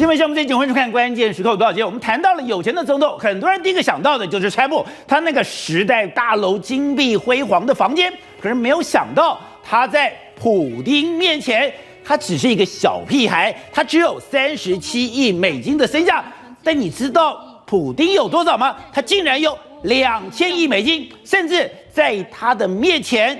今天我们这节目去看关键时刻有多少节？我们谈到了有钱的总统，很多人第一个想到的就是川普，他那个时代大楼金碧辉煌的房间，可是没有想到他在普丁面前，他只是一个小屁孩，他只有三十七亿美金的身价。但你知道普丁有多少吗？他竟然有两千亿美金，甚至在他的面前，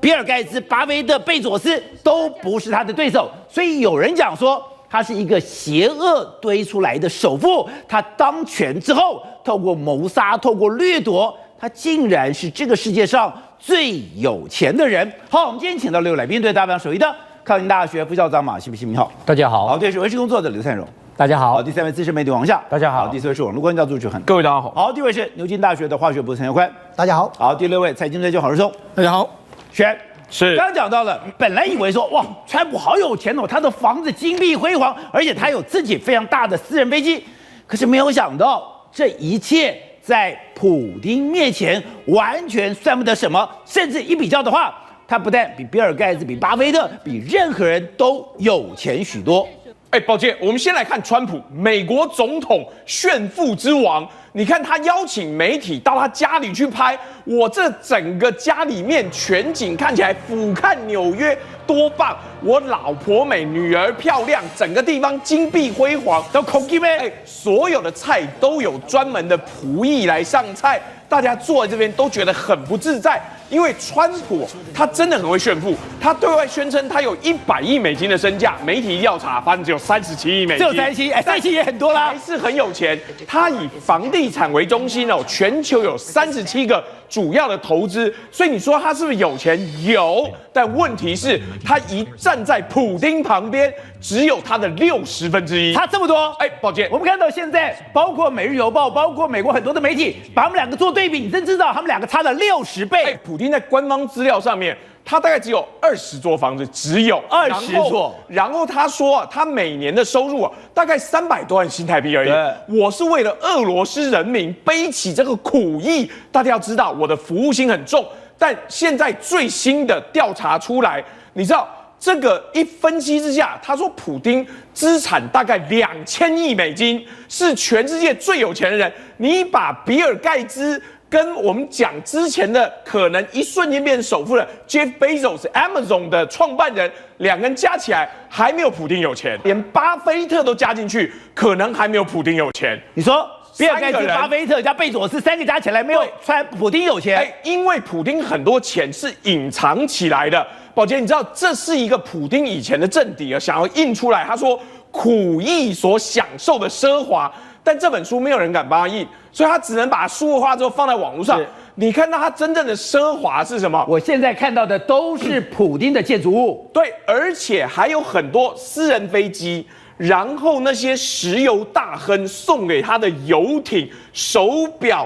比尔盖茨、巴菲特、贝佐斯都不是他的对手。所以有人讲说。他是一个邪恶堆出来的首富，他当权之后，透过谋杀，透过掠夺，他竟然是这个世界上最有钱的人。好，我们今天请到六位来宾，对大家首一的康宁大学副校长马西不西，你好，大家好。好，对，是维持工作的刘灿荣，大家好。好，第三位资深媒体王夏，大家好。第四位是网络关教朱志恒，各位大家好。好，第五位是牛津大学的化学博士陈耀宽，大家好。好，第六位财经专家郝日松，大家好。选。是，刚刚讲到了，本来以为说哇，川普好有钱哦，他的房子金碧辉煌，而且他有自己非常大的私人飞机，可是没有想到这一切在普京面前完全算不得什么，甚至一比较的话，他不但比比尔盖茨、比巴菲特、比任何人都有钱许多。哎，抱歉，我们先来看川普，美国总统炫富之王。你看他邀请媒体到他家里去拍，我这整个家里面全景看起来俯瞰纽约，多棒！我老婆美，女儿漂亮，整个地方金碧辉煌，都空气咩？哎，所有的菜都有专门的仆役来上菜，大家坐在这边都觉得很不自在。因为川普他真的很会炫富，他对外宣称他有一百亿美金的身价，媒体调查发现只有三十七亿美金，只有三十七，哎，三十七也很多啦，还是很有钱。他以房地产为中心哦，全球有三十七个。主要的投资，所以你说他是不是有钱？有，但问题是，他一站在普丁旁边，只有他的六十分之一，他这么多。哎，抱歉，我们看到现在，包括《每日邮报》，包括美国很多的媒体，把他们两个做对比，你真知道他们两个差了六十倍。哎，普丁在官方资料上面。他大概只有二十座房子，只有二十座。然后他说啊，他每年的收入啊，大概三百多万新台币而已。我是为了俄罗斯人民背起这个苦役，大家要知道我的服务心很重。但现在最新的调查出来，你知道这个一分析之下，他说普丁资产大概两千亿美金，是全世界最有钱的人。你把比尔盖茨。跟我们讲之前的可能一瞬间变成首富的 Jeff Bezos Amazon 的创办人，两个人加起来还没有普丁有钱，连巴菲特都加进去，可能还没有普丁有钱。你说比尔盖茨、巴菲特加贝佐斯三个加起来没有川普丁有钱？哎，因为普丁很多钱是隐藏起来的。宝杰，你知道这是一个普丁以前的政敌啊，想要印出来。他说苦役所享受的奢华。但这本书没有人敢帮他印，所以他只能把书画之后放在网络上。你看到他真正的奢华是什么？我现在看到的都是普丁的建筑物，对，而且还有很多私人飞机，然后那些石油大亨送给他的游艇、手表、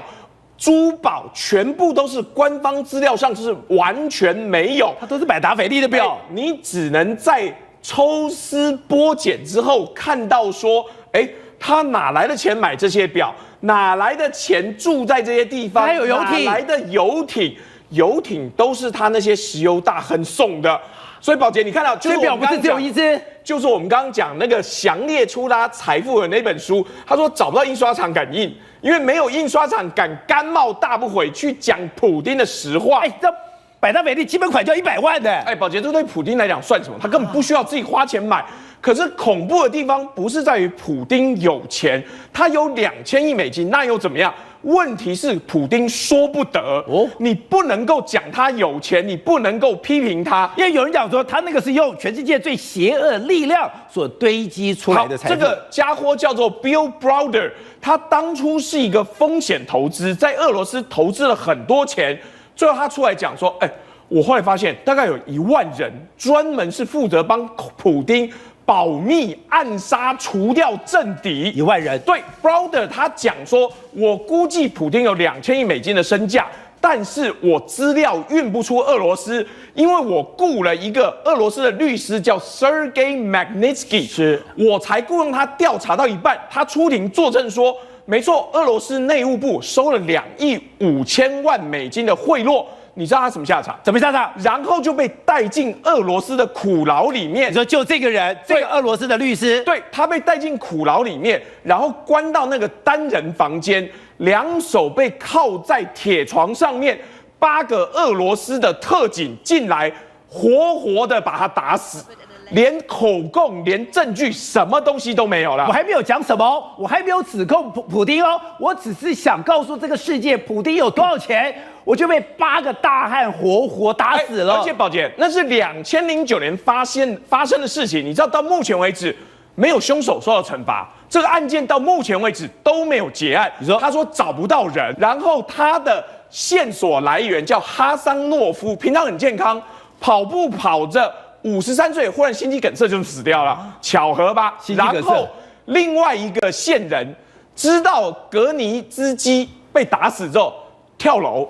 珠宝，全部都是官方资料上是完全没有，它都是百达翡丽的表，你只能在抽丝剥茧之后看到说，哎。他哪来的钱买这些表？哪来的钱住在这些地方？还有游艇？哪来的游艇？游艇都是他那些石油大亨送的。所以宝杰，你看到这表不是只有一只？就是我们刚刚讲那个详列出他财富的那本书。他说找不到印刷厂敢印，因为没有印刷厂敢甘冒大不悔去讲普丁的实话。哎，这百达翡丽基本款就要一百万的。哎，宝杰，这对普丁来讲算什么？他根本不需要自己花钱买。可是恐怖的地方不是在于普丁有钱，他有两千亿美金，那又怎么样？问题是普丁说不得哦，你不能够讲他有钱，你不能够批评他，因为有人讲说他那个是用全世界最邪恶力量所堆积出来的财富。这个家伙叫做 Bill Browder，他当初是一个风险投资，在俄罗斯投资了很多钱，最后他出来讲说，哎，我后来发现大概有一万人专门是负责帮普丁。保密暗杀除掉政敌一万人。对，Brother，他讲说，我估计普京有两千亿美金的身价，但是我资料运不出俄罗斯，因为我雇了一个俄罗斯的律师叫 Sergey Magnitsky，是我才雇佣他调查到一半，他出庭作证说，没错，俄罗斯内务部收了两亿五千万美金的贿赂。你知道他什么下场？怎么下场？然后就被带进俄罗斯的苦牢里面。你说就这个人，这个俄罗斯的律师，对他被带进苦牢里面，然后关到那个单人房间，两手被铐在铁床上面，八个俄罗斯的特警进来，活活的把他打死。连口供、连证据，什么东西都没有了。我还没有讲什么，我还没有指控普普丁哦，我只是想告诉这个世界，普丁有多少钱，我就被八个大汉活活打死了。而且，宝杰，那是两千零九年发现发生的事情，你知道，到目前为止没有凶手受到惩罚，这个案件到目前为止都没有结案。你说，他说找不到人，然后他的线索来源叫哈桑诺夫，平常很健康，跑步跑着。五十三岁忽然心肌梗塞就死掉了，巧合吧？然后另外一个线人知道格尼兹基被打死之后跳楼，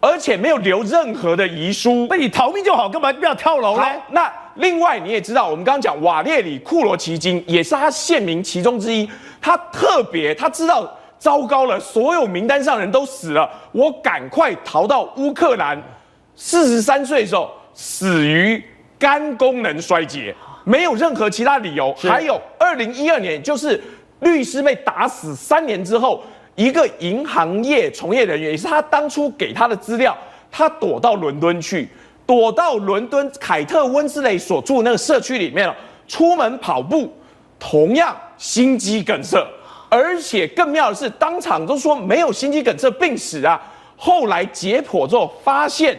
而且没有留任何的遗书。那你逃命就好，干嘛不要跳楼呢？那另外你也知道，我们刚刚讲瓦列里库罗奇金也是他县民其中之一。他特别他知道糟糕了，所有名单上人都死了，我赶快逃到乌克兰。四十三岁的时候死于。肝功能衰竭，没有任何其他理由。还有，二零一二年，就是律师被打死三年之后，一个银行业从业人员，也是他当初给他的资料，他躲到伦敦去，躲到伦敦凯特温斯雷所住那个社区里面了。出门跑步，同样心肌梗塞，而且更妙的是，当场都说没有心肌梗塞病史啊。后来解剖之后发现。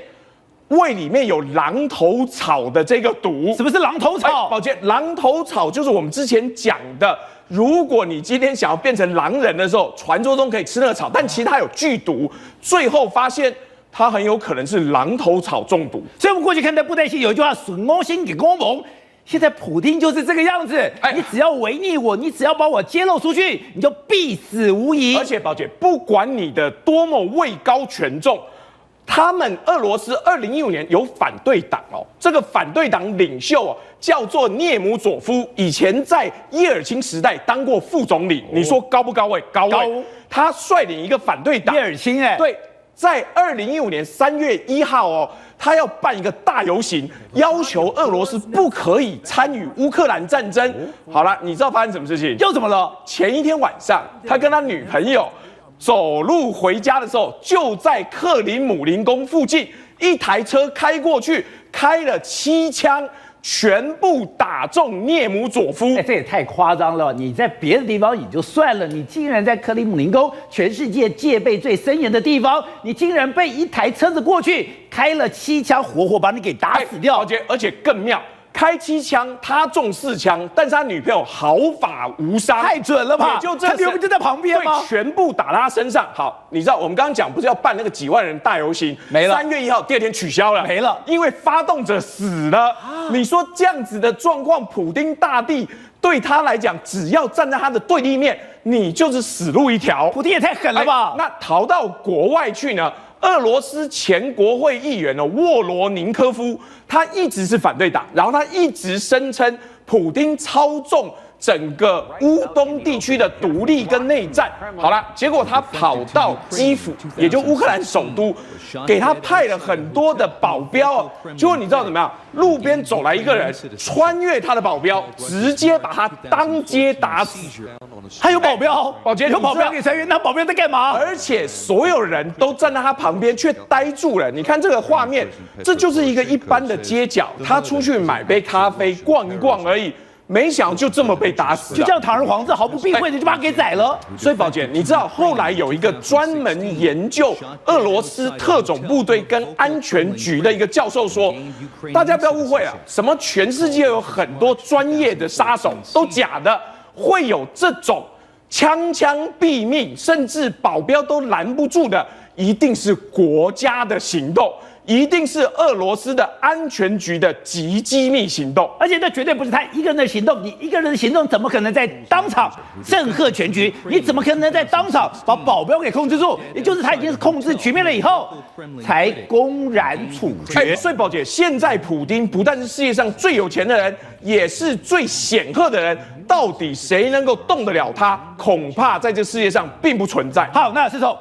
胃里面有狼头草的这个毒，什么是狼头草？宝杰，狼头草就是我们之前讲的，如果你今天想要变成狼人的时候，传说中可以吃那个草，但其实它有剧毒，最后发现它很有可能是狼头草中毒。所以我们过去看在布袋戏有一句话：“损猫心给公蒙。”现在普丁就是这个样子，哎，你只要违逆我，你只要把我揭露出去，你就必死无疑。而且宝杰，不管你的多么位高权重。他们俄罗斯二零一五年有反对党哦，这个反对党领袖哦叫做涅姆佐夫，以前在叶尔钦时代当过副总理，你说高不高位？高位。他率领一个反对党。叶尔钦哎，对，在二零一五年三月一号哦，他要办一个大游行，要求俄罗斯不可以参与乌克兰战争。好了，你知道发生什么事情？又怎么了？前一天晚上，他跟他女朋友。走路回家的时候，就在克林姆林宫附近，一台车开过去，开了七枪，全部打中涅姆佐夫。哎，这也太夸张了！你在别的地方也就算了，你竟然在克里姆林宫，全世界戒备最森严的地方，你竟然被一台车子过去开了七枪，活活把你给打死掉。而且，而且更妙。开七枪，他中四枪，但是他女朋友毫发无伤，太准了吧？就这，他不就在旁边吗？全部打他身上。好，你知道我们刚刚讲不是要办那个几万人大游行？没了。三月一号第二天取消了，没了，因为发动者死了。你说这样子的状况，普丁大帝对他来讲，只要站在他的对立面，你就是死路一条。普丁也太狠了吧？那逃到国外去呢？俄罗斯前国会议员呢，沃罗宁科夫，他一直是反对党，然后他一直声称普京操纵。整个乌东地区的独立跟内战，好了，结果他跑到基辅，也就乌克兰首都，给他派了很多的保镖。结果你知道怎么样？路边走来一个人，穿越他的保镖，直接把他当街打死。他有保镖，保洁有保镖给成员，那保镖在干嘛？而且所有人都站在他旁边，却呆住了。你看这个画面，这就是一个一般的街角，他出去买杯咖啡，逛一逛而已。没想就这么被打死，就这样堂而皇之毫不避讳的就把他给宰了。所以宝剑，你知道后来有一个专门研究俄罗斯特种部队跟安全局的一个教授说，大家不要误会啊，什么全世界有很多专业的杀手都假的，会有这种枪枪毙命，甚至保镖都拦不住的，一定是国家的行动。一定是俄罗斯的安全局的极机密行动，而且那绝对不是他一个人的行动。你一个人的行动怎么可能在当场震慑全局？你怎么可能在当场把保镖给控制住？也就是他已经是控制局面了以后，才公然处决。所以宝姐，现在普京不但是世界上最有钱的人，也是最显赫的人。到底谁能够动得了他？恐怕在这世界上并不存在。好，那石头。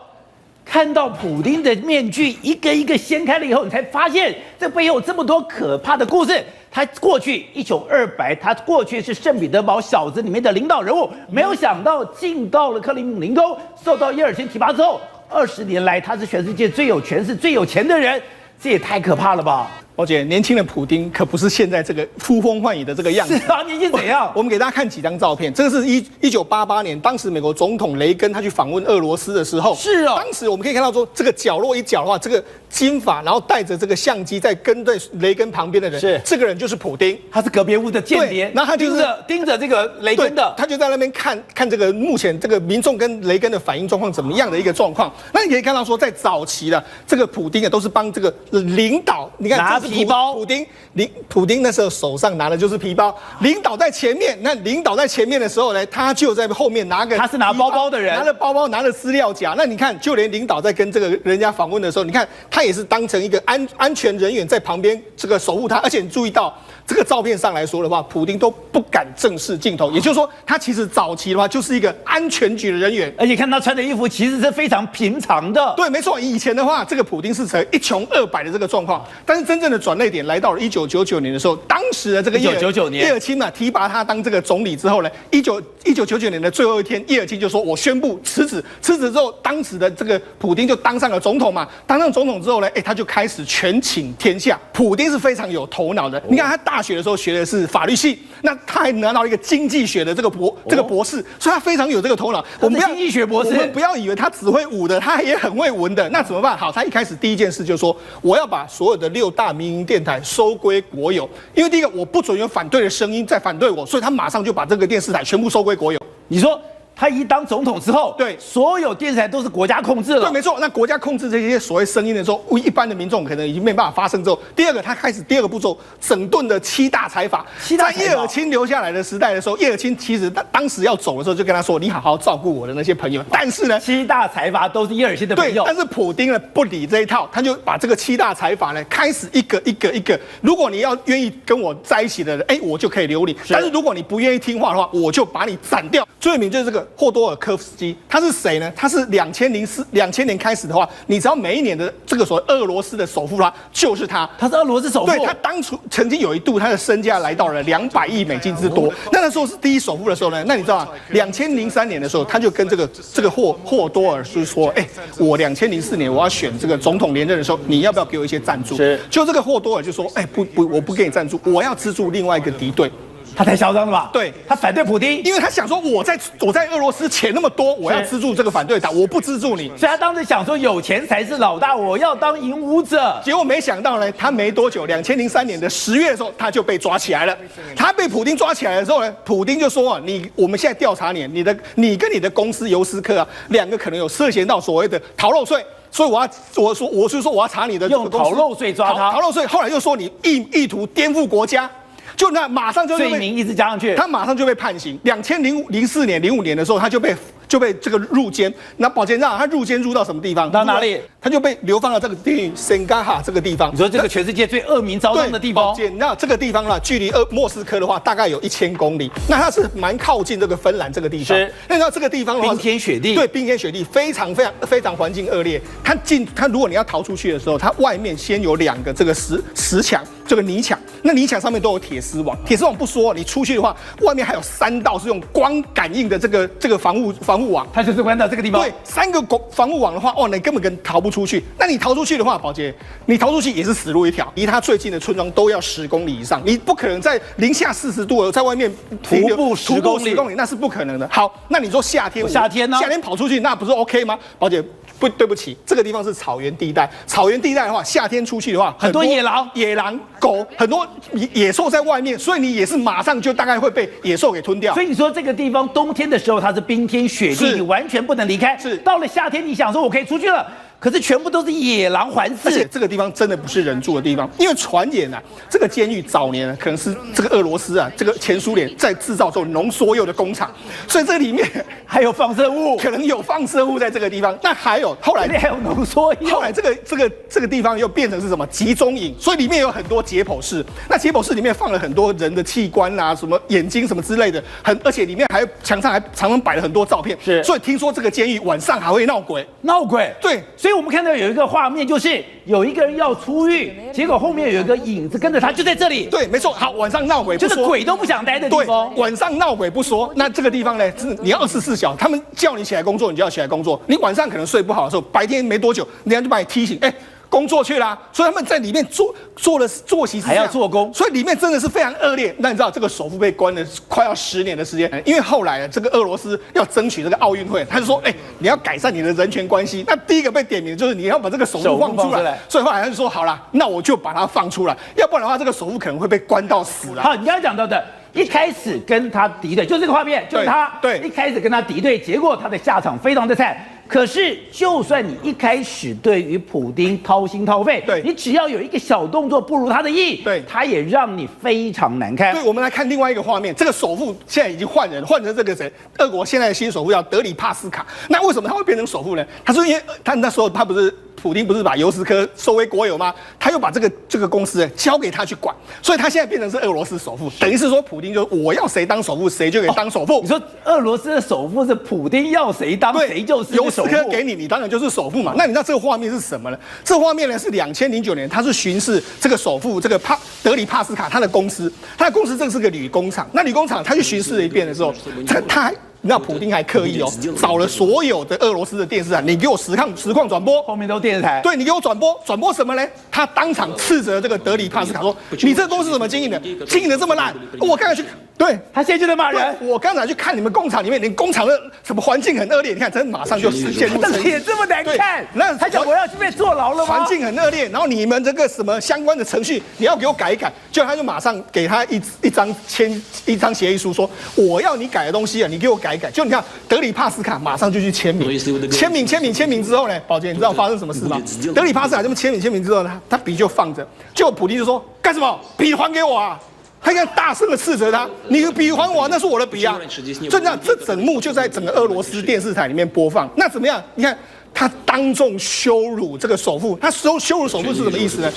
看到普丁的面具一个一个掀开了以后，你才发现这背后这么多可怕的故事。他过去一穷二白，他过去是圣彼得堡小子里面的领导人物，没有想到进到了克里姆林宫，受到叶尔钦提拔之后，二十年来他是全世界最有权势、最有钱的人，这也太可怕了吧！宝姐，年轻的普丁可不是现在这个呼风唤雨的这个样子。是啊，年轻怎样？我们给大家看几张照片。这个是一一九八八年，当时美国总统雷根他去访问俄罗斯的时候。是哦。当时我们可以看到说，这个角落一角的话，这个金发，然后带着这个相机在跟对雷根旁边的人。是。这个人就是普丁，他是隔壁屋的间谍。然后他盯着盯着这个雷根的，他就在那边看看这个目前这个民众跟雷根的反应状况怎么样的一个状况。那你可以看到说，在早期的这个普丁啊，都是帮这个领导。你看拿皮包，普丁。领普丁那时候手上拿的就是皮包，领导在前面。那领导在前面的时候呢，他就在后面拿个。他是拿包包的人，拿了包包，拿了资料夹。那你看，就连领导在跟这个人家访问的时候，你看他也是当成一个安安全人员在旁边这个守护他。而且你注意到这个照片上来说的话，普丁都不敢正视镜头，也就是说，他其实早期的话就是一个安全局的人员。而且看他穿的衣服其实是非常平常的。对，没错。以前的话，这个普丁是成一穷二白的这个状况，但是真正的转捩点来到了一九九九年的时候，当时的这个叶九九九年，叶尔钦呢提拔他当这个总理之后呢，一九一九九九年的最后一天，叶尔钦就说：“我宣布辞职。”辞职之后，当时的这个普丁就当上了总统嘛。当上总统之后呢，哎，他就开始权倾天下。普丁是非常有头脑的。你看他大学的时候学的是法律系，那他还拿到一个经济学的这个博这个博士，所以他非常有这个头脑。我们不要经济学博士，我们不要以为他只会武的，他也很会文的。那怎么办？好，他一开始第一件事就是说，我要把所有的六大民营电台收归国有，因为第一个我不准有反对的声音在反对我，所以他马上就把这个电视台全部收归国有。你说？他一当总统之后，对所有电视台都是国家控制了。对，没错。那国家控制这些所谓声音的时候，一般的民众可能已经没办法发声。之后，第二个，他开始第二个步骤，整顿的七大财阀。在叶尔钦留下来的时代的时候，叶尔钦其实当当时要走的时候，就跟他说：“你好好照顾我的那些朋友。”但是呢，七大财阀都是叶尔钦的朋友。对，但是普丁呢不理这一套，他就把这个七大财阀呢开始一个一个一个，如果你要愿意跟我在一起的人，哎，我就可以留你；但是如果你不愿意听话的话，我就把你斩掉。最有名就是这个霍多尔科夫。斯基他是谁呢？他是两千零四两千年开始的话，你知道每一年的这个所谓俄罗斯的首富啦，就是他。他是俄罗斯首富。对他当初曾经有一度他的身价来到了两百亿美金之多。那个时候是第一首富的时候呢？那你知道吗？两千零三年的时候，他就跟这个这个霍霍多尔是说：“哎，我两千零四年我要选这个总统连任的时候，你要不要给我一些赞助？”是。就这个霍多尔就说：“哎，不不，我不给你赞助，我要资助另外一个敌对。”他太嚣张了吧？对他反对普京，因为他想说我在我在俄罗斯钱那么多，我要资助这个反对党，我不资助你。所以他当时想说有钱才是老大，我要当引武者。结果没想到呢，他没多久，两千零三年的十月的时候，他就被抓起来了。他被普京抓起来的时候呢，普京就说啊，你我们现在调查你，你的你跟你的公司尤斯克啊，两个可能有涉嫌到所谓的逃漏税，所以我要我说我是说我要查你的用逃漏税抓他，逃漏税，后来又说你意意图颠覆国家。就那马上就罪名一直加上去，他马上就被判刑。两千零零四年、零五年的时候，他就被。就被这个入监，那保监让他入监入到什么地方？到哪里？他就被流放到这个地狱圣加哈这个地方。你说这个全世界最恶名昭彰的地方？那这个地方呢，距离呃莫斯科的话，大概有一千公里。那它是蛮靠近这个芬兰这个地方。是。那你知道这个地方的话，冰天雪地。对，冰天雪地，非常非常非常环境恶劣。它进它，如果你要逃出去的时候，它外面先有两个这个石石墙，这个泥墙。那泥墙上面都有铁丝网，铁丝网不说，你出去的话，外面还有三道是用光感应的这个这个防护防护网。它就是关。到这个地方，对三个防防护网的话，哦，你根本跟逃不出去。那你逃出去的话，宝洁，你逃出去也是死路一条。离他最近的村庄都要十公里以上，你不可能在零下四十度在外面徒步十公里，十公里那是不可能的。好，那你说夏天，夏天呢？夏天跑出去那不是 OK 吗？宝洁。不对不起，这个地方是草原地带。草原地带的话，夏天出去的话，很多野狼、野狼、狗，很多野野兽在外面，所以你也是马上就大概会被野兽给吞掉。所以你说这个地方冬天的时候它是冰天雪地，你完全不能离开。是到了夏天，你想说我可以出去了。可是全部都是野狼环而且。这个地方真的不是人住的地方，因为传言啊，这个监狱早年啊可能是这个俄罗斯啊，这个前苏联在制造这种浓缩铀的工厂，所以这里面还有放射物，可能有放射物在这个地方。那还有后来还有浓缩铀后。来这个这个这个地方又变成是什么集中营，所以里面有很多解剖室。那解剖室里面放了很多人的器官啊，什么眼睛什么之类的，很而且里面还墙上还常常摆了很多照片。是所以听说这个监狱晚上还会闹鬼。闹鬼，对所以我们看到有一个画面，就是有一个人要出狱，结果后面有一个影子跟着他，就在这里，对，没错。好，晚上闹鬼不就是说鬼都不想待的地对方，。晚上闹鬼不说，那这个地方呢，是你要二十四小时，他们叫你起来工作，你就要起来工作。你晚上可能睡不好的时候，白天没多久，人家就把你踢醒，哎。工作去啦，所以他们在里面做做的作息还要做工所以里面真的是非常恶劣。那你知道这个首富被关了快要十年的时间，因为后来这个俄罗斯要争取这个奥运会，他就说，哎，你要改善你的人权关系。那第一个被点名的就是你要把这个首首富富放出来所以后来他就说，好啦，那我就把他放出来，要不然的话，这个首富可能会被关到死啊。好，你刚才讲到的，一开始跟他敌对，就这个画面，就是他，对一开始跟他敌对，结果他的下场非常的惨。可是，就算你一开始对于普丁掏心掏肺，对你只要有一个小动作不如他的意，对他也让你非常难堪。对，我们来看另外一个画面，这个首富现在已经换人，换成这个谁？俄国现在的新首富叫德里帕斯卡。那为什么他会变成首富呢？他说，因为他那时候他不是普丁不是把尤斯科收为国有吗？他又把这个这个公司呢交给他去管，所以他现在变成是俄罗斯首富，等于是说普丁就我要谁当首富，谁就给当首富。你说俄罗斯的首富是普丁，要谁当谁就是尤斯。科给你，你当然就是首富嘛。那你知道这个画面是什么呢？这画面呢是两千零九年，他是巡视这个首富这个帕德里帕斯卡他的公司，他的公司这是个铝工厂。那铝工厂他去巡视了一遍的时候，他他还。那普丁还刻意哦，找了所有的俄罗斯的电视台，你给我实况实况转播，后面都电视台，对你给我转播，转播什么呢？他当场斥责这个德里帕斯卡说：“你这公司怎么经营的？经营的这么烂！我刚才去，对他现在就在骂人。我刚才去看你们工厂里面，连工厂的什么环境很恶劣，你看，真马上就陷入但是也这么难看，那他讲我要去被坐牢了吗？环境很恶劣，然后你们这个什么相关的程序，你要给我改一改，就他就马上给他一一张签一张协议书，说我要你改的东西啊，你给我改一改。就你看德里帕斯卡马上就去签名，签名签名签名之后呢，宝杰，你知道发生什么事吗？德里帕斯卡这么签名签名之后呢，他笔就放着，结果普丁就说干什么？笔还给我啊！他应该大声的斥责他：“你的笔还我，那是我的笔啊！”就这样，这整幕就在整个俄罗斯电视台里面播放。那怎么样？你看。他当众羞辱这个首富，他羞羞辱首富是什么意思呢？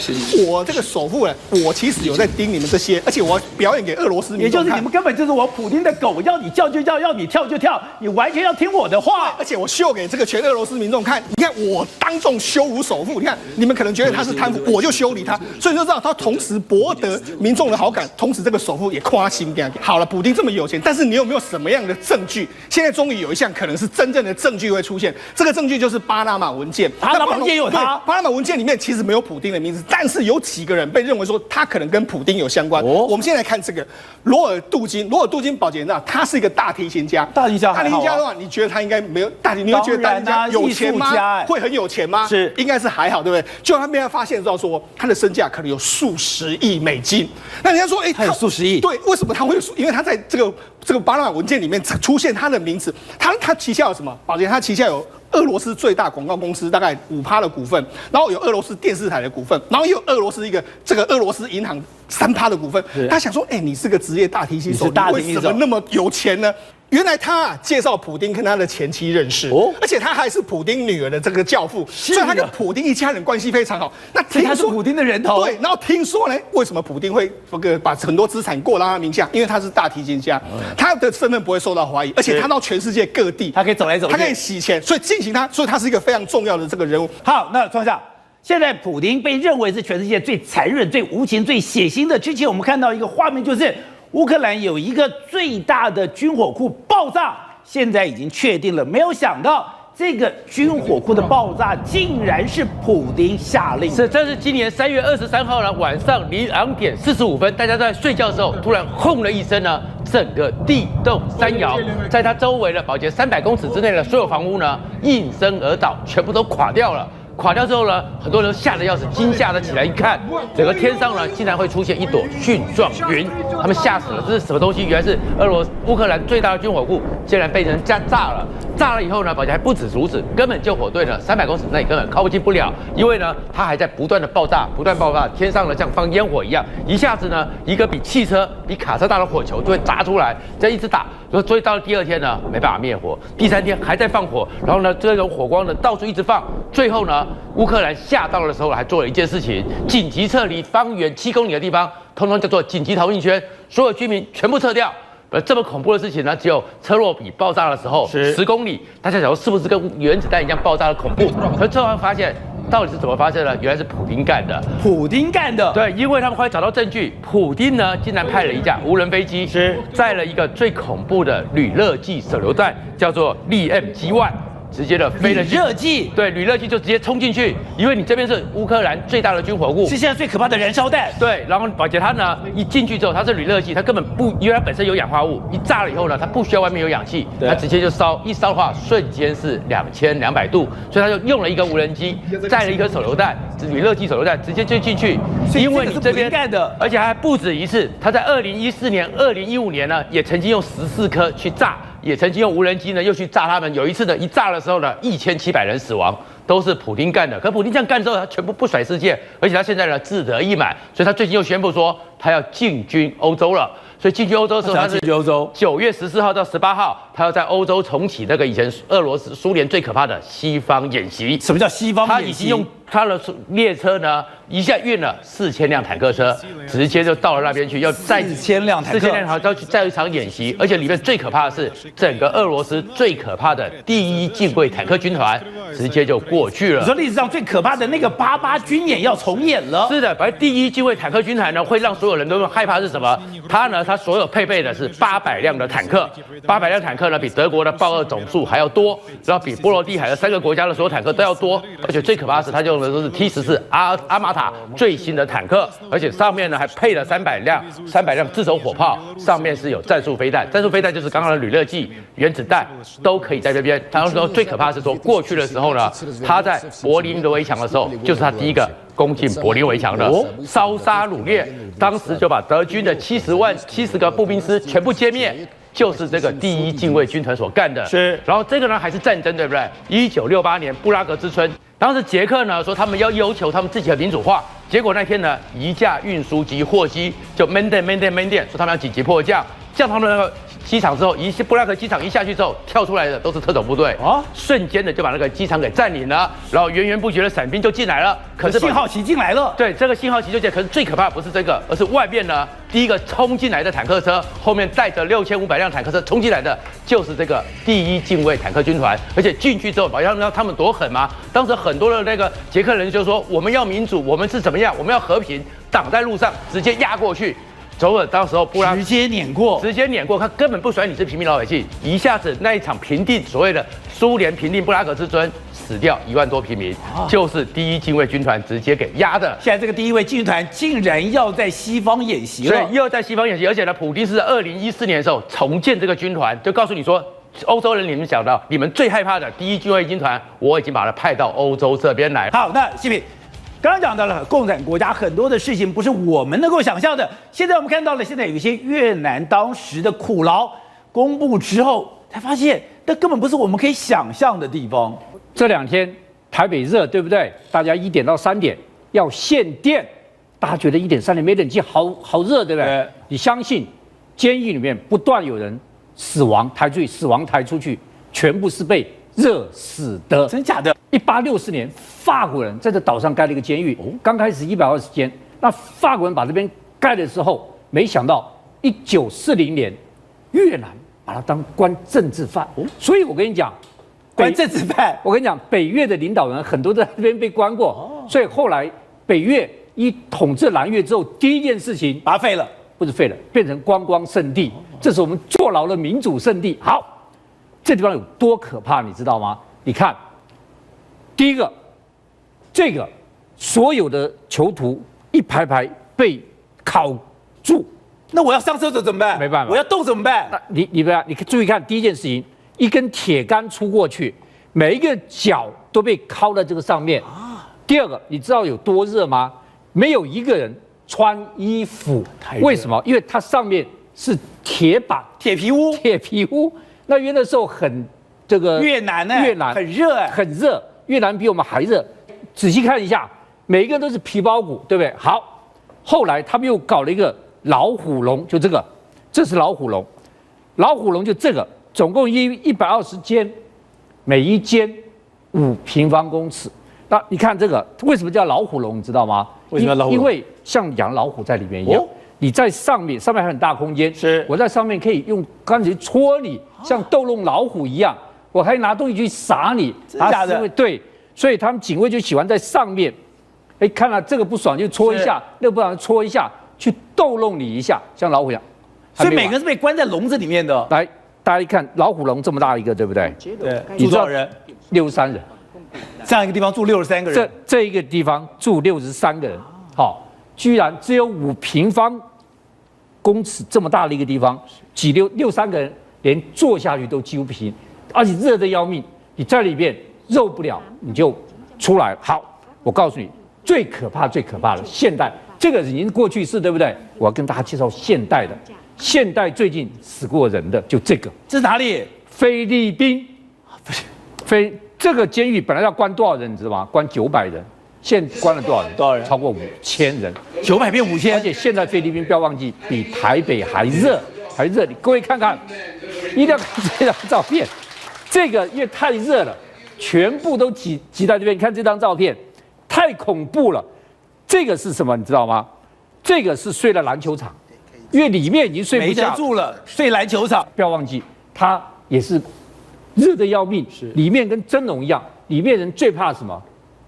我这个首富呢，我其实有在盯你们这些，而且我要表演给俄罗斯民众看也就是你们根本就是我普丁的狗，要你叫就叫，要你跳就跳，你完全要听我的话。而且我秀给这个全俄罗斯民众看，你看我当众羞辱首富，你看你们可能觉得他是贪腐，我就修理他，所以就知道他同时博得民众的好感，同时这个首富也夸心这样。好了，普丁这么有钱，但是你有没有什么样的证据？现在终于有一项可能是真正的证据会出现，这个证据就是巴拿马文件。巴拿马文件有他对巴拿马文件里面其实没有普丁的名字，但是有几个人被认为说他可能跟普丁有相关。哦我们现在看这个罗尔杜金，罗尔杜金保洁那他是一个大提琴家，大提琴家大提琴家的话，你觉得他应该没有大提？你会觉得大提琴家有钱吗？会很有钱吗？是应该是还好，对不对？就他们发现到说他的身价可能有数十亿美金。那人家说，哎，他有数十亿对，为什么他会有数？因为他在这个这个巴拿马文件里面出现他的名字，他他旗下有什么？保洁，他旗下有。俄罗斯最大广告公司大概五趴的股份，然后有俄罗斯电视台的股份，然后也有俄罗斯一个这个俄罗斯银行三趴的股份。他想说，哎、你是个职业大提琴手，为什么那么有钱呢？原来他啊介绍普丁跟他的前妻认识，哦而且他还是普丁女儿的这个教父，所以他跟普丁一家人关系非常好。那所以他听说是普丁的人头对，然后听说呢，为什么普丁会这个把很多资产过到他名下？因为他是大提琴家，他的身份不会受到怀疑，而且他到全世界各地，他可以走来走去他可以洗钱，所以进行他，所以他是一个非常重要的这个人物。好，那庄下，现在普丁被认为是全世界最残忍、最无情、最血腥的。之前我们看到一个画面，就是乌克兰有一个最大的军火库爆炸，现在已经确定了。没有想到这个军火库的爆炸竟然是普丁下令。是，这是今年三月二十三号呢晚上两点四十五分，大家在睡觉的时候，突然轰了一声呢，整个地动山摇，在它周围的保洁三百公尺之内的所有房屋呢应声而倒，全部都垮掉了。垮掉之后呢，很多人都吓得要死，惊吓的起来一看，整个天上呢竟然会出现一朵蕈状云，他们吓死了，这是什么东西？原来是俄罗斯乌克兰最大的军火库，竟然被人家炸了。炸了以后呢，宝洁还不止如此，根本救火队呢三百公尺内根本靠近不了，因为呢它还在不断的爆炸，不断爆炸，天上呢像放烟火一样，一下子呢一个比汽车、比卡车大的火球就会砸出来，这一直打，所以到了第二天呢没办法灭火，第三天还在放火，然后呢这种火光呢到处一直放，最后呢乌克兰下到的时候还做了一件事情，紧急撤离方圆七公里的地方，通通叫做紧急逃命圈，所有居民全部撤掉。而这么恐怖的事情呢，只有车洛比爆炸的时候十公里，大家想说是不是跟原子弹一样爆炸的恐怖？可最后发现到底是怎么发生的？原来是普丁干的。普丁干的。对，因为他们后来找到证据，普丁呢竟然派了一架无人飞机，是载了一个最恐怖的铝热剂手榴弹，叫做利 M G One。直接的飞了热气，对，铝热气就直接冲进去，因为你这边是乌克兰最大的军火库，是现在最可怕的燃烧弹。对，然后保洁它呢一进去之后，它是铝热气，它根本不，因为它本身有氧化物，一炸了以后呢，它不需要外面有氧气，它直接就烧，一烧的话瞬间是两千两百度，所以它就用了一个无人机载了一颗手榴弹，铝热气手榴弹直接就进去，因为你这边干的，而且还不止一次，它在二零一四年、二零一五年呢也曾经用十四颗去炸。也曾经用无人机呢，又去炸他们。有一次呢，一炸的时候呢，一千七百人死亡，都是普京干的。可普京这样干之后，他全部不甩世界，而且他现在呢志得意满，所以他最近又宣布说他要进军欧洲了。所以进军欧洲的时候，他是欧洲九月十四号到十八号，他要在欧洲重启那个以前俄罗斯苏联最可怕的西方演习。什么叫西方？他已经用他的列车呢。一下运了四千辆坦克车，直接就到了那边去，要再四千辆坦克，四千辆要去再一场演习，而且里面最可怕的是，整个俄罗斯最可怕的第一近卫坦克军团直接就过去了。你说历史上最可怕的那个八八军演要重演了？是的，反正第一近卫坦克军团呢，会让所有人都害怕是什么？他呢，它所有配备的是八百辆的坦克，八百辆坦克呢，比德国的豹二总数还要多，然后比波罗的海的三个国家的所有坦克都要多，而且最可怕的是，它用的都是 T 十四阿阿玛塔。最新的坦克，而且上面呢还配了三百辆三百辆自走火炮，上面是有战术飞弹，战术飞弹就是刚刚的铝热剂、原子弹都可以在这边。他说最可怕是说过去的时候呢，他在柏林的围墙的时候，就是他第一个攻进柏林围墙的，烧杀掳掠，当时就把德军的七十万七十个步兵师全部歼灭，就是这个第一近卫军团所干的。是，然后这个呢还是战争，对不对？一九六八年布拉格之春。当时捷克呢说他们要要求他们自己的民主化，结果那天呢一架运输机货机就 m a n d a n 说他们要紧急迫降，降他们那个。机场之后，一布拉格机场一下去之后，跳出来的都是特种部队啊，瞬间的就把那个机场给占领了，然后源源不绝的伞兵就进来了。可是信号旗进来了，对，这个信号旗就进。可是最可怕不是这个，而是外面呢，第一个冲进来的坦克车，后面带着六千五百辆坦克车冲进来的，就是这个第一近卫坦克军团。而且进去之后，好像让他们多狠吗？当时很多的那个捷克人就说：“我们要民主，我们是怎么样？我们要和平，挡在路上，直接压过去。”首尔到时候不然直接碾过，直接碾过，他根本不甩你是平民老百姓，一下子那一场平定所谓的苏联平定布拉格之尊，死掉一万多平民，就是第一近卫军团直接给压的。现在这个第一卫军团竟然要在西方演习了，对，又要在西方演习，而且呢，普京是在二零一四年的时候重建这个军团，就告诉你说，欧洲人你们想到，你们最害怕的第一近卫军团，我已经把它派到欧洲这边来。好，那西平。刚刚讲到了共产国家很多的事情不是我们能够想象的。现在我们看到了，现在有一些越南当时的苦劳公布之后，才发现那根本不是我们可以想象的地方。这两天台北热，对不对？大家一点到三点要限电，大家觉得一点三点没冷气，好好热，对不对？你相信监狱里面不断有人死亡抬出去，死亡抬出去，全部是被热死的，真假的？一八六四年，法国人在这岛上盖了一个监狱。刚开始一百二十间，那法国人把这边盖的时候，没想到一九四零年，越南把它当关政治犯。所以我跟你讲，关政治犯。我跟你讲，北越的领导人很多在这边被关过。所以后来北越一统治南越之后，第一件事情把它废了，不是废了，变成观光圣地。这是我们坐牢的民主圣地。好，这地方有多可怕，你知道吗？你看。第一个，这个所有的囚徒一排排被烤住，那我要上厕所怎么办？没办法，我要动怎么办？那你你不要，你注意看，第一件事情，一根铁杆出过去，每一个脚都被敲在这个上面啊。第二个，你知道有多热吗？没有一个人穿衣服，为什么？因为它上面是铁板、铁皮屋、铁皮屋，那约的时候很。这个越南呢？越南很热哎，很热，越南比我们还热。仔细看一下，每一个都是皮包骨，对不对？好，后来他们又搞了一个老虎笼，就这个，这是老虎笼，老虎笼就这个，总共一一百二十间，每一间五平方公尺。那你看这个为什么叫老虎笼？你知道吗？为什么老虎笼因为像养老虎在里面一样。哦你在上面，上面还很大空间，是。我在上面可以用钢琴戳你，像逗弄老虎一样，我还拿东西去撒你，真的对，所以他们警卫就喜欢在上面，哎，看到这个不爽就戳一下，那个不爽就戳一下，去逗弄你一下，像老虎一样。所以每个人是被关在笼子里面的。来，大家一看老虎笼这么大一个，对不对？对，住多少人？六十三人，这样一个地方住六十三个人。这人，这一个地方住六十三个人，好、居然只有五平方公尺这么大的一个地方，挤六六三个人，连坐下去都几乎不行，而且热得要命。你在里面肉不了，你就出来了。好，我告诉你，最可怕、最可怕的现代，这个已经过去式，对不对？我要跟大家介绍现代的，现代最近死过人的就这个。这是哪里？菲律宾，菲这个监狱本来要关多少人，你知道吗？关九百人，现关了多少人？多少人超过五千人。九百变五千而，且现在菲律宾不要忘记，比台北还热，还热。你各位看看，一定要看这张照片，这个因为太热了，全部都挤挤在这边。你看这张照片，太恐怖了。这个是什么？你知道吗？这个是睡了篮球场，因为里面已经睡不下。住了，睡篮球场。不要忘记，它也是热的要命，里面跟蒸笼一样。里面人最怕什么？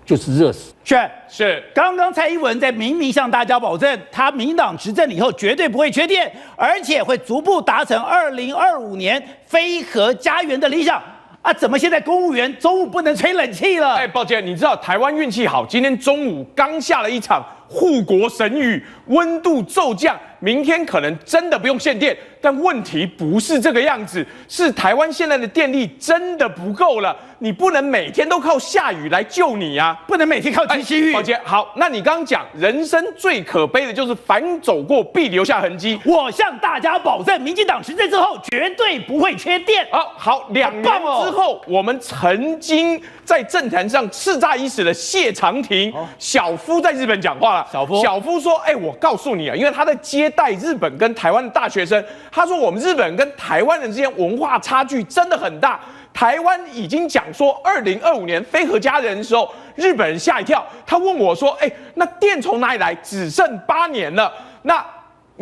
就是热死。是，是刚刚蔡英文在明明向大家保证，他民进党执政以后绝对不会缺电，而且会逐步达成二零二五年非核家园的理想啊！怎么现在公务员中午不能吹冷气了？哎，抱歉，你知道台湾运气好，今天中午刚下了一场护国神雨，温度骤降，明天可能真的不用限电。但问题不是这个样子，是台湾现在的电力真的不够了，你不能每天都靠下雨来救你呀、不能每天靠机器浴。抱歉，好，那你刚刚讲人生最可悲的就是凡走过必留下痕迹。我向大家保证，民进党执政之后绝对不会缺电。好好，两棒哦之后，我们曾经在政坛上叱咤一时的谢长廷、小夫在日本讲话了。哦小夫小夫说：“哎、我告诉你啊，因为他在接待日本跟台湾的大学生，他说我们日本人跟台湾人之间文化差距真的很大。台湾已经讲说二零二五年非核家人的时候，日本人吓一跳。他问我说：，哎、那电从哪里来？只剩八年了。那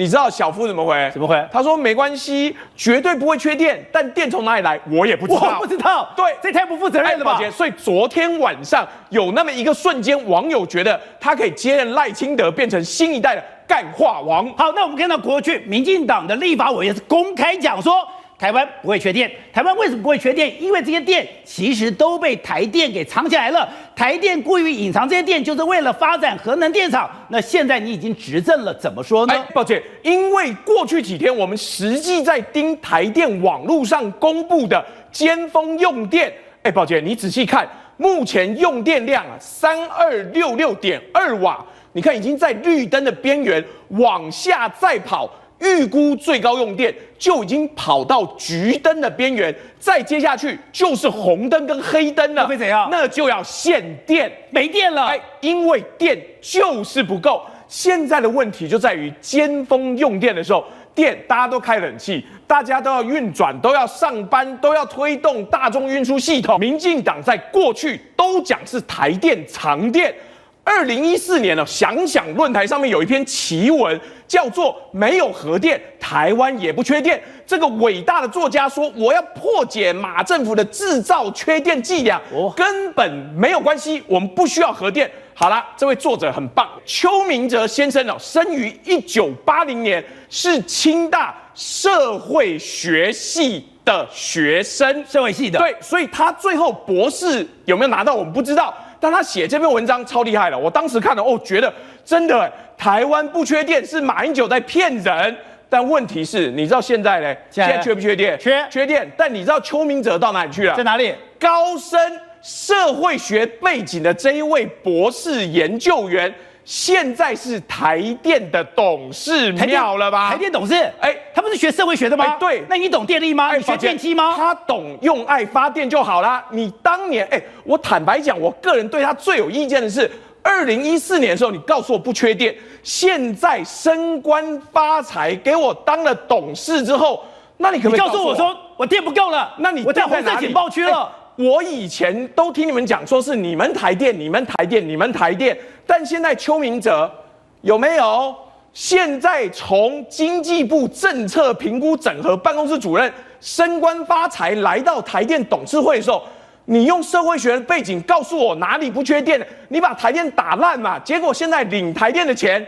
你知道小夫怎么回？怎么回他说没关系，绝对不会缺电，但电从哪里来我也不知道。我不知道，对这太不负责任了吧所以昨天晚上有那么一个瞬间，网友觉得他可以接任赖清德，变成新一代的干话王。好，那我们看到国去民进党的立法委员是公开讲说，台湾不会缺电。台湾为什么不会缺电？因为这些电其实都被台电给藏起来了。台电故意隐藏这些电，就是为了发展核能电厂。那现在你已经执政了，怎么说呢？哎，抱歉，因为过去几天我们实际在盯台电网络上公布的尖峰用电。哎，抱歉，你仔细看，目前用电量啊，三二六六点二瓦，你看已经在绿灯的边缘往下再跑。预估最高用电就已经跑到橘灯的边缘，再接下去就是红灯跟黑灯了。那会怎样那就要限电。没电了。哎，因为电就是不够。现在的问题就在于尖峰用电的时候，电大家都开冷气，大家都要运转，都要上班，都要推动大众运输系统。民进党在过去都讲是台电长电。二零一四年呢，想想论坛上面有一篇奇文，叫做“没有核电，台湾也不缺电”。这个伟大的作家说：“我要破解马政府的制造缺电伎俩，哦。根本没有关系，我们不需要核电。”好啦，这位作者很棒，邱明哲先生哦，生于一九八零年，是清大社会学系的学生，社会系的，对，所以他最后博士有没有拿到我们不知道，但他写这篇文章超厉害了。我当时看了，哦，觉得真的台湾不缺电是马英九在骗人。但问题是，你知道现在呢？现在现在缺不缺电？缺缺电。但你知道邱明哲到哪里去了？在哪里？高深社会学背景的这一位博士研究员，现在是台电的董事妙了吧？台电董事，哎哎，他不是学社会学的吗？哎对那你懂电力吗？你学电机吗？他懂用爱发电就好啦。你当年，哎，我坦白讲，我个人对他最有意见的是，二零一四年的时候，你告诉我不缺电，现在升官发财，给我当了董事之后，那你可不可以告诉我说我电不够了，那你我在红色警报区了。我以前都听你们讲说是你们台电，你们台电，你们台电，但现在邱明哲有没有？现在从经济部政策评估整合办公室主任升官发财，来到台电董事会的时候，你用社会学的背景告诉我哪里不缺电，你把台电打烂嘛？结果现在领台电的钱，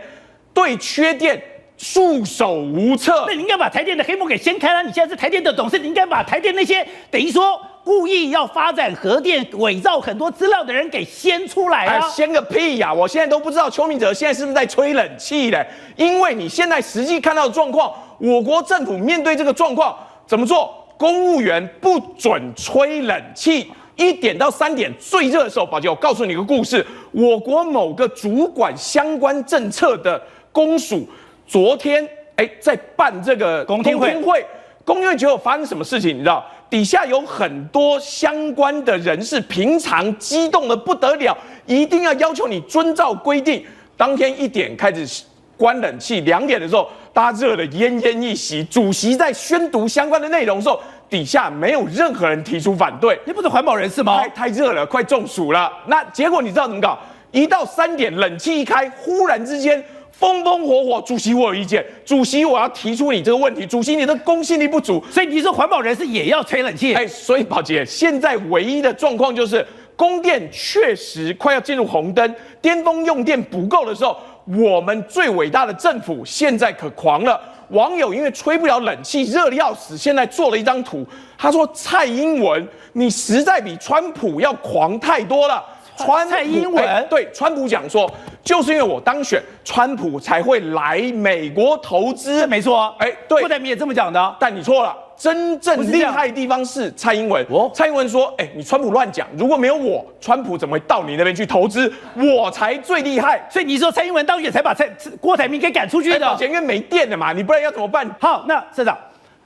对缺电束手无策那。你应该把台电的黑幕给掀开了。你现在是台电的董事，你应该把台电那些等于说故意要发展核电、伪造很多资料的人给掀出来哎，啊！掀个屁呀！我现在都不知道邱明哲现在是不是在吹冷气嘞？因为你现在实际看到的状况，我国政府面对这个状况怎么做？公务员不准吹冷气。一点到三点最热的时候，宝杰，我告诉你一个故事：我国某个主管相关政策的公署，昨天哎在办这个公听会会，公听会结果发生什么事情？你知道？底下有很多相关的人士，平常激动的不得了，一定要要求你遵照规定。当天一点开始关冷气，两点的时候，大家热得奄奄一息。主席在宣读相关的内容的时候，底下没有任何人提出反对。你不是环保人士吗太？太热了，快中暑了。那结果你知道怎么搞？一到三点，冷气一开，忽然之间风风火火。主席，我有意见。主席，我要提出你这个问题。主席，你的公信力不足。所以你说环保人士也要吹冷气？哎，所以宝杰，现在唯一的状况就是供电确实快要进入红灯，巅峰用电不够的时候，我们最伟大的政府现在可狂了。网友因为吹不了冷气，热的要死，现在做了一张图，他说蔡英文，你实在比川普要狂太多了。川英文哎对川普讲说，就是因为我当选，川普才会来美国投资。没错啊。哎对郭台铭也这么讲的啊。但你错了，真正厉害的地方是蔡英文。哦蔡英文说：“哎、你川普乱讲，如果没有我，川普怎么会到你那边去投资？我才最厉害。所以你说蔡英文当选才把蔡郭台铭给赶出去哎，的宝。钱因为没电了嘛，你不然要怎么办？好，那社长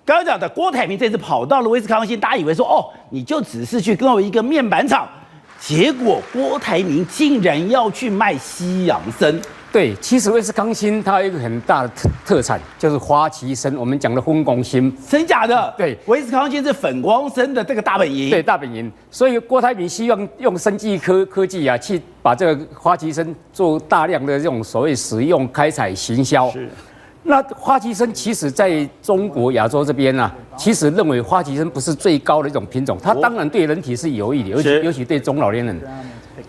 刚刚讲的郭台铭这次跑到了威斯康星，大家以为说哦，你就只是去跟我一个面板厂，结果郭台铭竟然要去卖西洋参。对，其实威斯康星它有一个很大的特特产，就是花旗参，我们讲的分工芯，真假的？对威斯康星是粉光参的这个大本营。对，大本营。所以郭台铭希望用生技科科技啊，去把这个花旗参做大量的这种所谓使用、开采、行销。是。那花旗参其实在中国亚洲这边呢、啊，其实认为花旗参不是最高的一种品种，它当然对人体是有益的，尤其尤其对中老年人。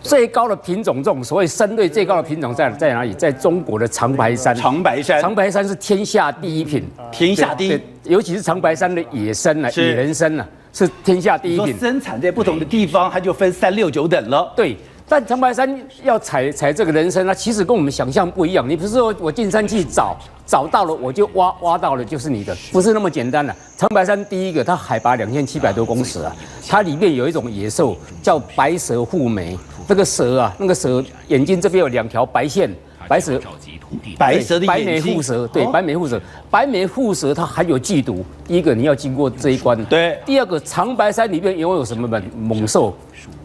最高的品种，这种所谓参类最高的品种在在哪里？在中国的长白山。长白山，长白山是天下第一品，天下第一对。尤其是长白山的野参呢，是野人参呢，是天下第一品。生产在不同的地方，它就分三六九等了。对，但长白山要采采这个人参呢，其实跟我们想象不一样。你不是说我进山去找，找到了我就挖，挖到了就是你的，不是那么简单的。长白山第一个，它海拔两千七百多公尺啊，它里面有一种野兽叫白蛇护眉，那个蛇啊，那个蛇眼睛这边有两条白线，白蛇白蛇的白眉护蛇，对，哦白眉护蛇，白眉护蛇它含有剧毒。第一个你要经过这一关，对。第二个长白山里面拥有什么猛猛兽？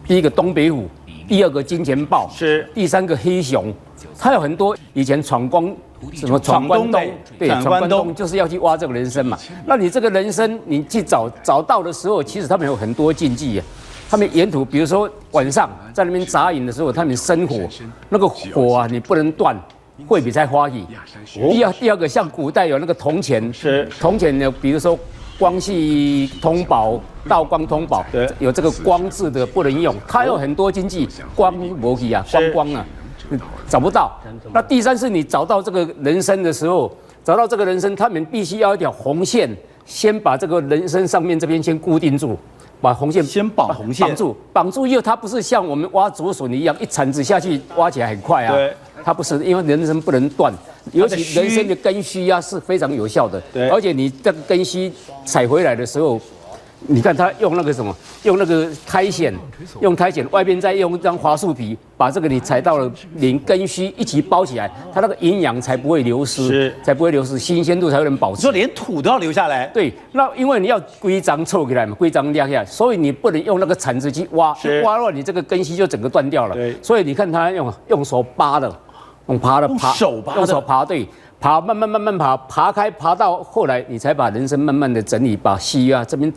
第一个东北虎，第二个金钱豹，是。第三个黑熊，它有很多以前闯关什么闯关东对，闯闯关关东东就是要去挖这个人参嘛。那你这个人参你去找找到的时候，其实他们有很多禁忌啊。他们沿途，比如说晚上在那边扎营的时候，他们生火，那个火啊，你不能断，会比才花语。第二，第二个像古代有那个铜钱，是铜钱呢，比如说光绪通宝、道光通宝对，有这个光字的不能用，它有很多禁忌光模体啊，光光啊，嗯找不到。那第三是你找到这个人参的时候，找到这个人参，他们必须要一条红线，先把这个人参上面这边先固定住。把红线先绑红线绑住，绑住以后，它不是像我们挖竹笋一样，一铲子下去挖起来很快啊。对，它不是，因为人参不能断，尤其人参的根须啊是非常有效的。对而且你这个根须采回来的时候，你看他用那个什么，用那个苔藓，用苔藓外边再用一张桦树皮，把这个你踩到了连根须一起包起来，它那个营养才不会流失，是。才不会流失，新鲜度才会能保持你说。连土都要留下来，对，那因为你要规章凑起来嘛，规章亮下来，所以你不能用那个铲子去挖，挖了你这个根须就整个断掉了。对。所以你看他用用手扒的，用扒的用，手扒的。用手扒，对，爬慢慢慢慢爬，爬开爬到后来，你才把人参慢慢的整理，把西啊这边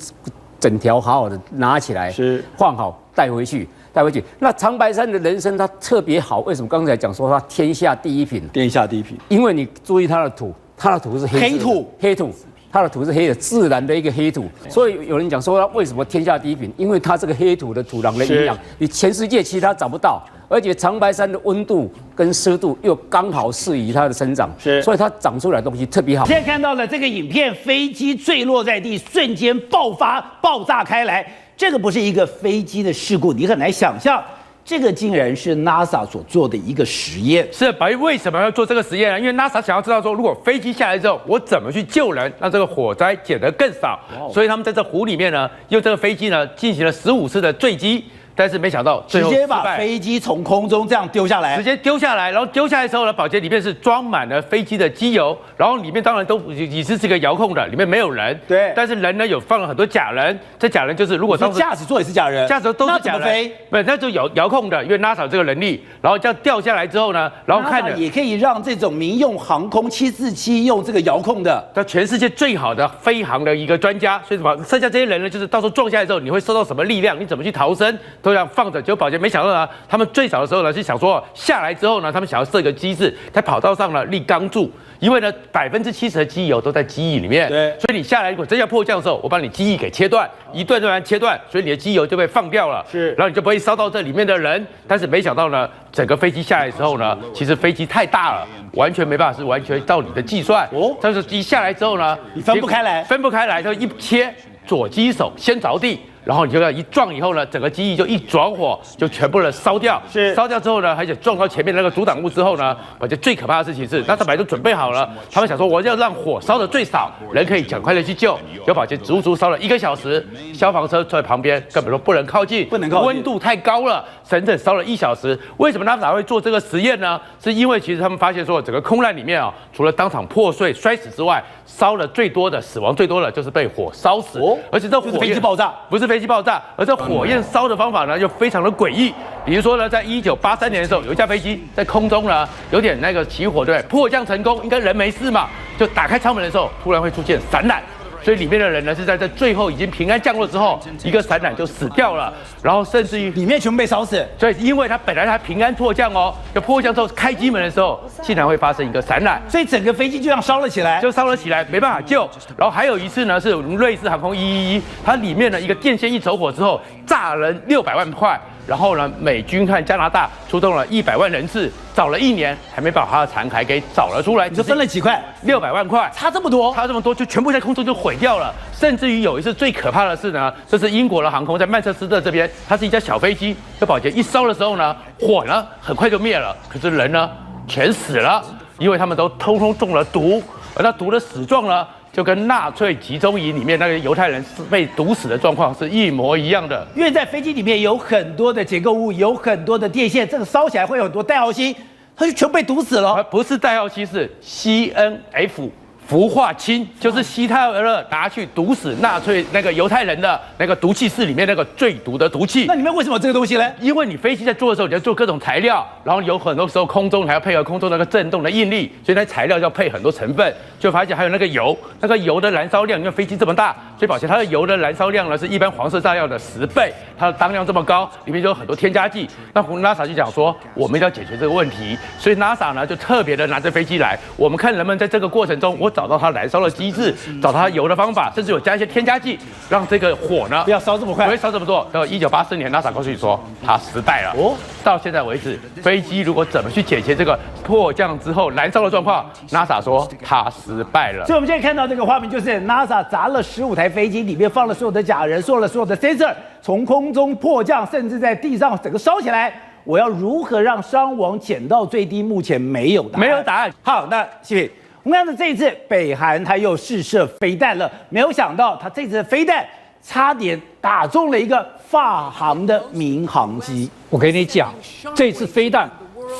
整条好好的拿起来，是。换好带回去。带回去，那长白山的人参它特别好，为什么？刚才讲说它天下第一品，天下第一品，因为你注意它的土，它的土是黑土，黑土，它的土是黑的，自然的一个黑土。所以有人讲说它为什么天下第一品？因为它这个黑土的土壤的营养，你全世界其他找不到，而且长白山的温度跟湿度又刚好适宜它的生长，是所以它长出来的东西特别好。现在看到了这个影片，飞机坠落在地，瞬间爆发、爆炸开来。这个不是一个飞机的事故，你很难想象，这个竟然是 NASA 所做的一个实验。是白为什么要做这个实验呢？因为 NASA 想要知道说，如果飞机下来之后，我怎么去救人，让这个火灾减得更少。所以他们在这湖里面呢，用这个飞机呢进行了十五次的坠机，但是没想到直接把飞机从空中这样丢下来直，接丢下来，然后丢下来之后呢，保洁里面是装满了飞机的机油，然后里面当然都也是这个遥控的，里面没有人。对但是人呢有放了很多假人，这假人就是如果当时说驾驶座也是假人，驾驶座都是假人怎么飞？，不，那就遥遥控的，因为 NASA 这个能力，然后这样掉下来之后呢，然后看着。也可以让这种民用航空七四七用这个遥控的，他全世界最好的飞航的一个专家，所以什么？剩下这些人呢，就是到时候撞下来之后，你会受到什么力量？你怎么去逃生？都这样放着。结果保洁没想到呢，他们最早的时候呢是想说下来之后呢，他们想要设一个机制，在跑道上呢立钢柱，因为呢百分之七十的机油都在机翼里面，对所以你下来如果真要迫降的时候，我把你机翼给切断，一段段切断，所以你的机油就被放掉了，是然后你就不会烧到这里面的人。但是没想到呢，整个飞机下来的时候呢，其实飞机太大了，完全没办法是完全照你的计算哦哦。但是一下来之后呢，你分不开来分不开来，就一切左机手先着地。然后你就要一撞以后呢，整个机翼就一转火，就全部的烧掉。是烧掉之后呢，而且撞到前面那个阻挡物之后呢，而且最可怕的事情是，那他本来就准备好了，他们想说我要让火烧的最少，人可以尽快的去救。就把这足足烧了一个小时，消防车坐在旁边，根本都不能靠近，不能靠近温度太高了，整整烧了一小时。为什么 NASA 会做这个实验呢？是因为其实他们发现说，整个空难里面啊、除了当场破碎摔死之外，烧了最多的、死亡最多的就是被火烧死。哦而且这就是火焰飞机爆炸不是飞飞机爆炸，而这火焰烧的方法呢又非常的诡异。比如说呢，在一九八三年的时候，有一架飞机在空中呢有点那个起火，对不对，迫降成功，应该人没事嘛，就打开舱门的时候，突然会出现散弹。所以里面的人呢是在这最后已经平安降落之后，一个闪缆就死掉了，然后甚至于里面全部被烧死。所以因为他本来他平安迫降哦，就迫降之后开机门的时候，竟然会发生一个闪缆，所以整个飞机就这样烧了起来。就烧了起来，没办法救。然后还有一次呢，是瑞士航空一一一，它里面的一个电线一走火之后，炸人六百万块。然后呢，美军和加拿大出动了一百万人次，找了一年还没把它的残骸给找了出来。你说分了几块？六百万块，差这么多？差这么多，就全部在空中就毁掉了。甚至于有一次最可怕的是呢，这是英国的航空在曼彻斯特这边，它是一架小飞机，这保洁一烧的时候呢，火呢很快就灭了，可是人呢全死了，因为他们都通通中了毒，而那毒的死状呢。就跟纳粹集中营里面那个犹太人是被毒死的状况是一模一样的。因为在飞机里面有很多的结构物，有很多的电线，这个烧起来会有很多代号星，它就全被毒死了。而不是代号星是 CNF 氟化氢，就是希特勒拿去毒死纳粹那个犹太人的那个毒气室里面那个最毒的毒气那。里面为什么有这个东西呢？因为你飞机在做的时候，你要做各种材料，然后有很多时候空中还要配合空中那个震动的应力，所以那材料要配很多成分，就发现还有那个油，那个油的燃烧量，因为飞机这么大，所以抱歉，它的油的燃烧量呢是一般黄色炸药的十倍，它的当量这么高，里面就有很多添加剂。那 NASA 就讲说，我们要解决这个问题，所以 NASA 呢就特别的拿着飞机来，我们看能不能在这个过程中，我找到它燃烧的机制，找到它油的方法，甚至有加一些添加剂，让这个火呢不要烧这么快不会烧这么多。到一九八四年，NASA 告诉你说它失败了。哦，到现在为止，飞机如果怎么去解决这个迫降之后燃烧的状况，NASA 说它失败了所。以我们现在看到这个画面，就是 NASA 砸了十五台飞机，里面放了所有的假人，做了所有的 sensor，从空中迫降，甚至在地上整个烧起来。我要如何让伤亡减到最低？目前没有答案。没有答案。好，那西平，我们看到这一次北韩它又试射飞弹了，没有想到它这次的飞弹差点打中了一个法航的民航机。我跟你讲，这次飞弹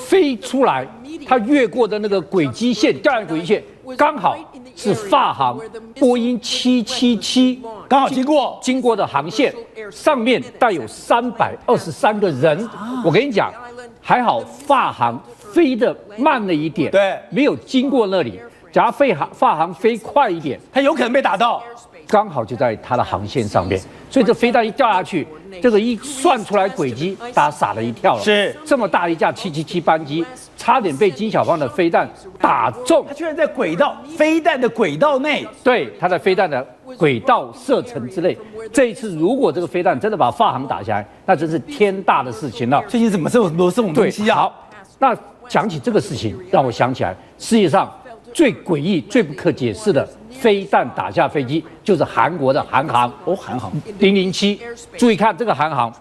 飞出来，它越过的那个轨迹线，掉下轨迹线刚好是法航波音七七七刚好经过经过的航线，上面带有三百二十三个人。我跟你讲，还好法航飞得慢了一点，对没有经过那里。假如飞航发航飞快一点，它有可能被打到。刚好就在它的航线上面，所以这飞弹一掉下去，这个一算出来轨迹，大家傻了一跳了。是这么大一架七七七班机，差点被金小胖的飞弹打中它。居然在轨道飞弹的轨道内，对，它在飞弹的轨道射程之内。这一次如果这个飞弹真的把发航打下来，那真是天大的事情了。最近怎么这么多这种东对，西啊？好，那讲起这个事情，让我想起来，世界上最诡异、最不可解释的飞弹打下飞机，就是韩国的韩航哦，韩航零零七。注意看这个韩航，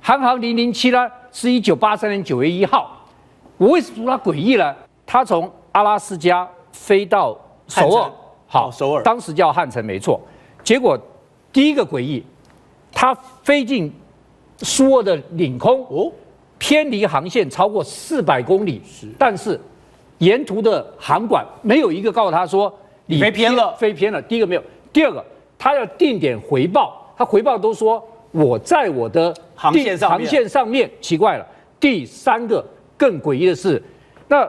韩航零零七呢，是一九八三年九月一号。我为什么说它诡异呢？它从阿拉斯加飞到首尔，好，哦首尔当时叫汉城没错。结果第一个诡异，它飞进苏俄的领空，哦，偏离航线超过四百公里，但是沿途的航管没有一个告诉他说你飞偏了飞偏了。第一个没有，第二个他要定点回报，他回报都说我在我的航线上面航线上面，奇怪了。第三个更诡异的是，那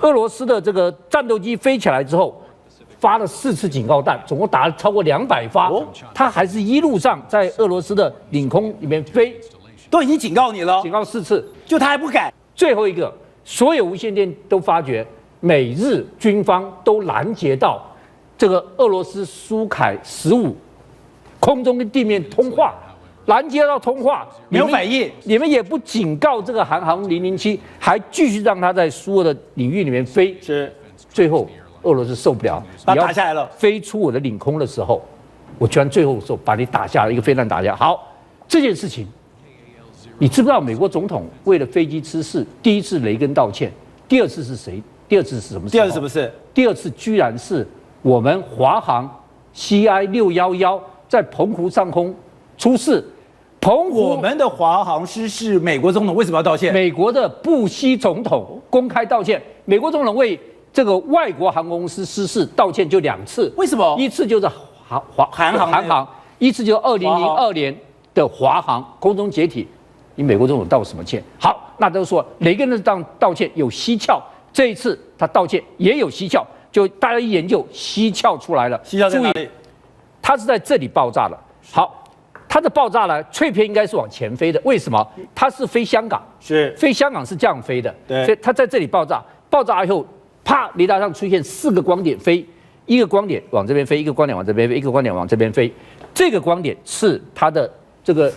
俄罗斯的这个战斗机飞起来之后。发了四次警告弹，总共打了超过两百发。哦他还是一路上在俄罗斯的领空里面飞，都已经警告你了警，告四次。就他还不改。最后一个，所有无线电都发觉，美日军方都拦截到这个俄罗斯苏凯十五空中跟地面通话，拦截到通话。没有反应。你们也不警告这个韩航零零七，还继续让它在苏俄的领域里面飞，是。最后俄罗斯受不了，把打下来了。飞出我的领空的时候，我居然最后时候把你打下来，一个飞弹打下来。好，这件事情，你知不知道美国总统为了飞机失事，第一次雷根道歉，第二次是谁？第二次是什么事？第二次什么事？第二次居然是我们华航 CI 六幺幺在澎湖上空出事，澎湖我们的华航失事，美国总统为什么要道歉？美国的布希总统公开道歉，美国总统为这个外国航空公司失事道歉就两次，为什么一次就是华华韩航韩航，一次就是二零零二年的华航空中解体，你美国总统道什么歉？好，那都说雷根的当道歉有蹊跷，这一次他道歉也有蹊跷，就大家一研究蹊跷出来了，注意蹊跷在哪里？它是在这里爆炸了。好，它的爆炸呢，脆片应该是往前飞的，为什么？它是飞香港。是飞香港是这样飞的，对所以它在这里爆炸，爆炸以后，啪，雷达上出现四个光点飞，一个光点往这边飞，一个光点往这边飞，一个光点往这边飞。这个光点是它的这个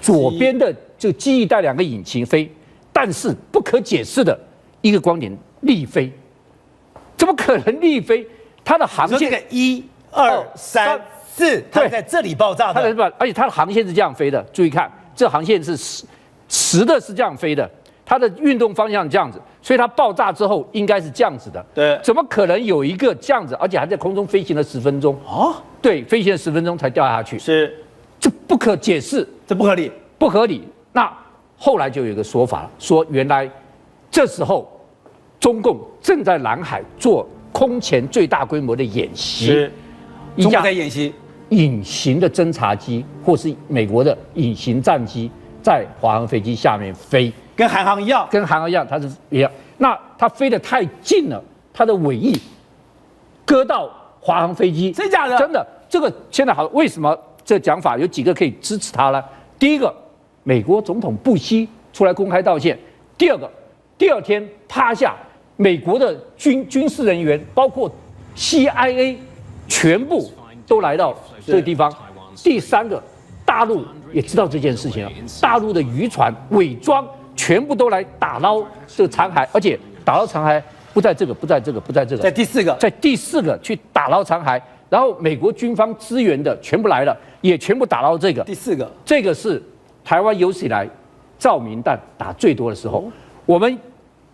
左边的这个机翼带两个引擎飞，但是不可解释的一个光点逆飞，怎么可能逆飞？它的航线你说这个一二三四，它对在这里爆炸的，它的把，而且它的航线是这样飞的，注意看，这航线是实实的是这样飞的，它的运动方向这样子，所以它爆炸之后应该是这样子的。对。怎么可能有一个这样子，而且还在空中飞行了十分钟？哦，对，飞行了十分钟才掉下去，是这不可解释，这不合理。不合理。那后来就有一个说法了，说原来这时候中共正在南海做空前最大规模的演习，是，中国在演习，隐形的侦察机或是美国的隐形战机在华航飞机下面飞，跟韩航一样，跟韩航一样，它是一样。那它飞得太近了，它的尾翼割到华航飞机，真假的真的，这个现在好，为什么这讲法有几个可以支持他呢？第一个，美国总统布希出来公开道歉；第二个，第二天趴下，美国的军军事人员，包括 CIA，全部都来到这个地方。第三个，大陆也知道这件事情了，大陆的渔船伪装全部都来打捞这个残骸，而且打捞残骸不在这个，不在这个，不在这个，在第四个，在第四个去打捞残骸，然后美国军方支援的全部来了，也全部打到这个。第四个，这个是台湾有史以来照明弹打最多的时候，我们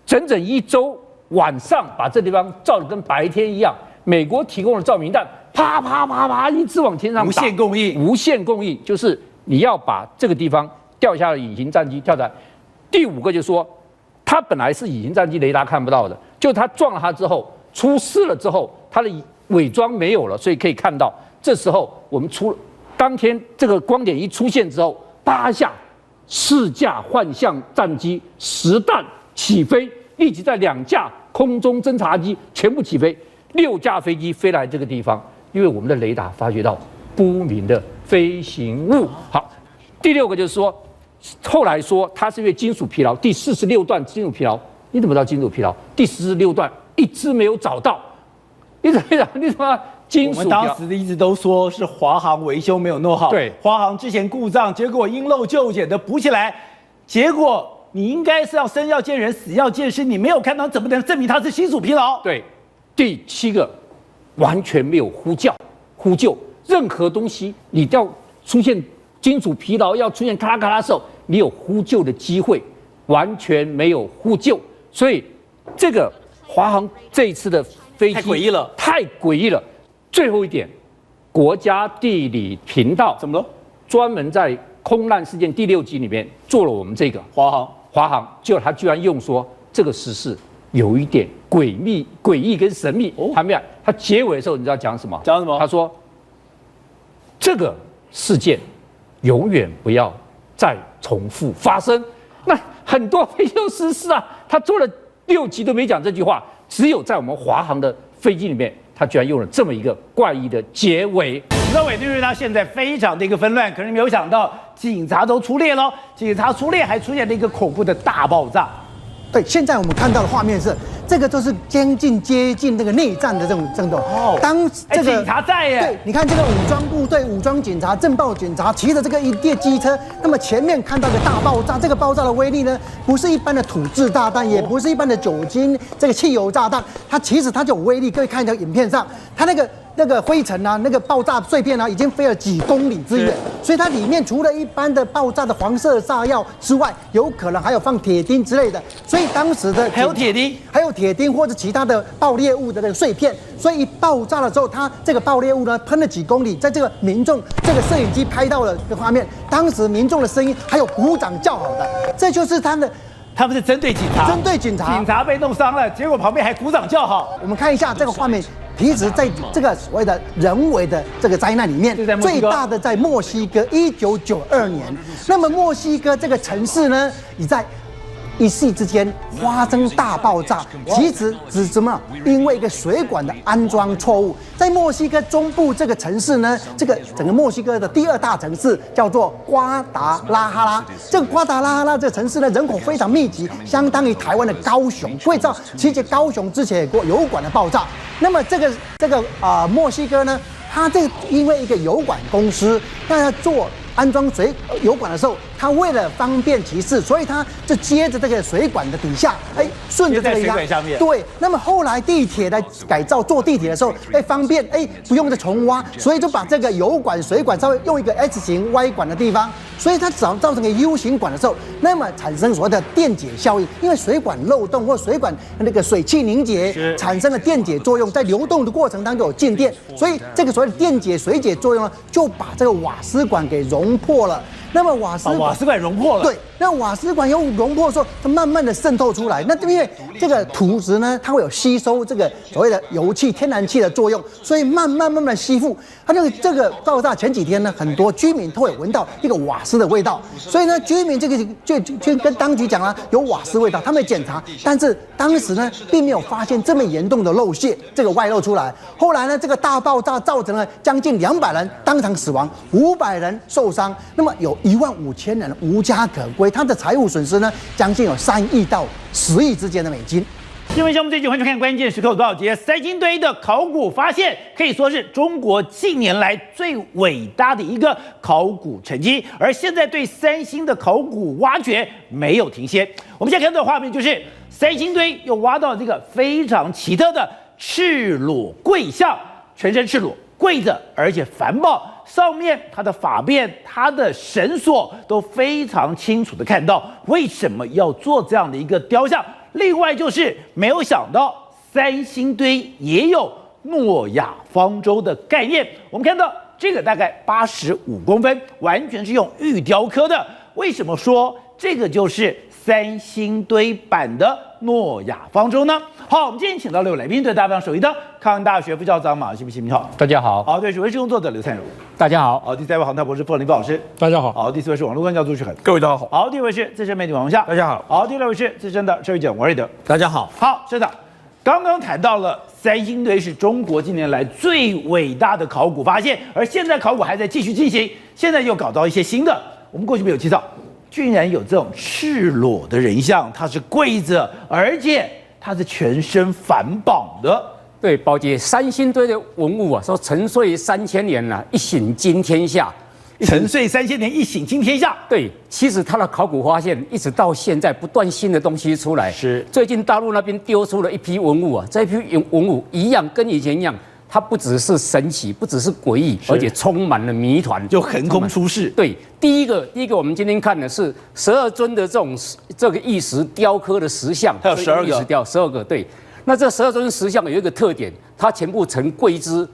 整整一周晚上把这地方照得跟白天一样，美国提供的照明弹，啪啪啪啪一直往天上打无限供应，无限供应就是你要把这个地方掉下的隐形战机跳下来。第五个就是说，它本来是隐形战机雷达看不到的，就它撞了它之后出事了之后，它的伪装没有了，所以可以看到，这时候我们出当天这个光点一出现之后，八下四架幻象战机实弹起飞，立即在两架空中侦察机全部起飞，六架飞机飞来这个地方，因为我们的雷达发觉到不明的飞行物。好，第六个就是说，后来说它是因为金属疲劳，第四十六段金属疲劳，你怎么知道金属疲劳？第四十六段一直没有找到，你怎么讲？你怎么金我属我？们当时一直都说是华航维修没有弄好，对华航之前故障，结果因漏就简的补起来，结果你应该是要生要见人，死要见尸，你没有看到，怎么能证明它是金属疲劳？对，第七个完全没有呼叫，呼救任何东西，你要出现金属疲劳，要出现咔啦咔啦的时候，你有呼救的机会，完全没有呼救，所以这个华航这一次的飞机太诡异了，太诡异了。最后一点，国家地理频道怎么了？专门在空难事件第六集里面做了我们这个华航华航，结果他居然用说这个时事有一点诡秘、诡异跟神秘。哦他没有，他结尾的时候你知道讲什么？讲什么他说这个事件永远不要再重复发生。那很多非洲失事啊，他做了六集都没讲这句话，只有在我们华航的飞机里面，他居然用了这么一个怪异的结尾。你知道委内瑞拉现在非常的一个纷乱，可是没有想到警察都出列了，警察出列还出现了一个恐怖的大爆炸。对，现在我们看到的画面是，这个就是将近接近那个内战的这种争斗。哦当哎，这个警察在耶对，，你看这个武装部队、武装警察、政报警察骑着这个一列机车，那么前面看到个大爆炸，这个爆炸的威力呢，不是一般的土制炸弹，也不是一般的酒精这个汽油炸弹，它其实它就有威力。各位看这个影片上，它那个那个灰尘啊，那个爆炸碎片啊，已经飞了几公里之远，所以它里面除了一般的爆炸的黄色炸药之外，有可能还有放铁钉之类的，所以当时的还有铁钉。还有铁钉或者其他的爆裂物的那个碎片，所以一爆炸了之后，它这个爆裂物呢喷了几公里，在这个民众这个摄影机拍到了这个画面，当时民众的声音还有鼓掌叫好的，这就是他的他们是针对警察，针对警察警察被弄伤了，结果旁边还鼓掌叫好。我们看一下这个画面，其实在这个所谓的人为的这个灾难里面最大的在墨西哥，一九九二年。那么墨西哥这个城市呢，已在一夕之间发生大爆炸，其实只什么？因为一个水管的安装错误，在墨西哥中部这个城市呢，这个整个墨西哥的第二大城市叫做瓜达拉哈拉。这个瓜达拉哈拉这个城市呢，人口非常密集，相当于台湾的高雄。会知道，其实高雄之前有过油管的爆炸。那么这个这个啊、墨西哥呢，它这因为一个油管公司，大家做安装水呃油管的时候，它为了方便其事，所以它就接着这个水管的底下，哎，顺着这个压对，那么后来地铁的改造坐地铁的时候，哎，方便，哎，不用再重挖，所以就把这个油管、水管稍微用一个 S 型 Y 管的地方，所以它造造成个 U 型管的时候，那么产生所谓的电解效应，因为水管漏洞或水管那个水汽凝结产生了电解作用，在流动的过程当中有静电，所以这个所谓的电解水解作用呢，就把这个瓦斯管给熔破了。那么瓦斯瓦斯管融破了。对，那瓦斯管有熔破的时候，它慢慢的渗透出来。那因为这个土质呢，它会有吸收这个所谓的油气、天然气的作用，所以慢慢慢慢的吸附。它这个这个爆炸前几天呢，很多居民都会闻到一个瓦斯的味道，所以呢，居民这个就就跟当局讲啊，有瓦斯味道，他们检查，但是当时呢，并没有发现这么严重的漏泄，这个外漏出来。后来呢，这个大爆炸造成了将近两百人当场死亡，五百人受伤，那么有一万五千人无家可归，他的财务损失呢，将近有三亿到十亿之间的美金。新闻项目这集欢迎看关键时刻有多少节？三星堆的考古发现可以说是中国近年来最伟大的一个考古成绩，而现在对三星的考古挖掘没有停歇。我们现在看到的画面就是三星堆又挖到这个非常奇特的赤裸跪像，全身赤裸跪着，而且繁茂，上面它的法辫、它的绳索都非常清楚的看到为什么要做这样的一个雕像。另外就是没有想到三星堆也有诺亚方舟的概念。我们看到这个大概八十五公分，完全是用玉雕刻的。为什么说这个就是三星堆版的诺亚方舟呢？好，我们今天请到六位来宾，对大家非常熟悉的康安大学副校长马西不西，你好。大家好，好，对，主持工作者刘灿荣。大家好，好，第三位航太博士傅林老师。大家好，好，第四位是网络官教朱旭恒。各位大家好，好，第五位是资深媒体王文夏。大家好，好，第六位是资深的社会记者王瑞德。大家好，好，社长，刚刚谈到了三星堆是中国近年来最伟大的考古发现，而现在考古还在继续进行，现在又搞到一些新的，我们过去没有介绍，居然有这种赤裸的人像，他是跪着，而且他是全身反绑的。对，宝洁三星堆的文物啊，说沉睡三千年了、一醒惊天下。沉睡三千年，一醒惊天下。对，其实它的考古发现一直到现在不断新的东西出来。是最近大陆那边丢出了一批文物啊，这一批文物一样跟以前一样，它不只是神奇，不只是诡异，而且充满了谜团，就横空出世。对，第一个，第一个我们今天看的是十二尊的这种这个玉石雕刻的石像，还有十二个石雕，十二个。对，那这十二尊石像有一个特点，它全部呈跪姿，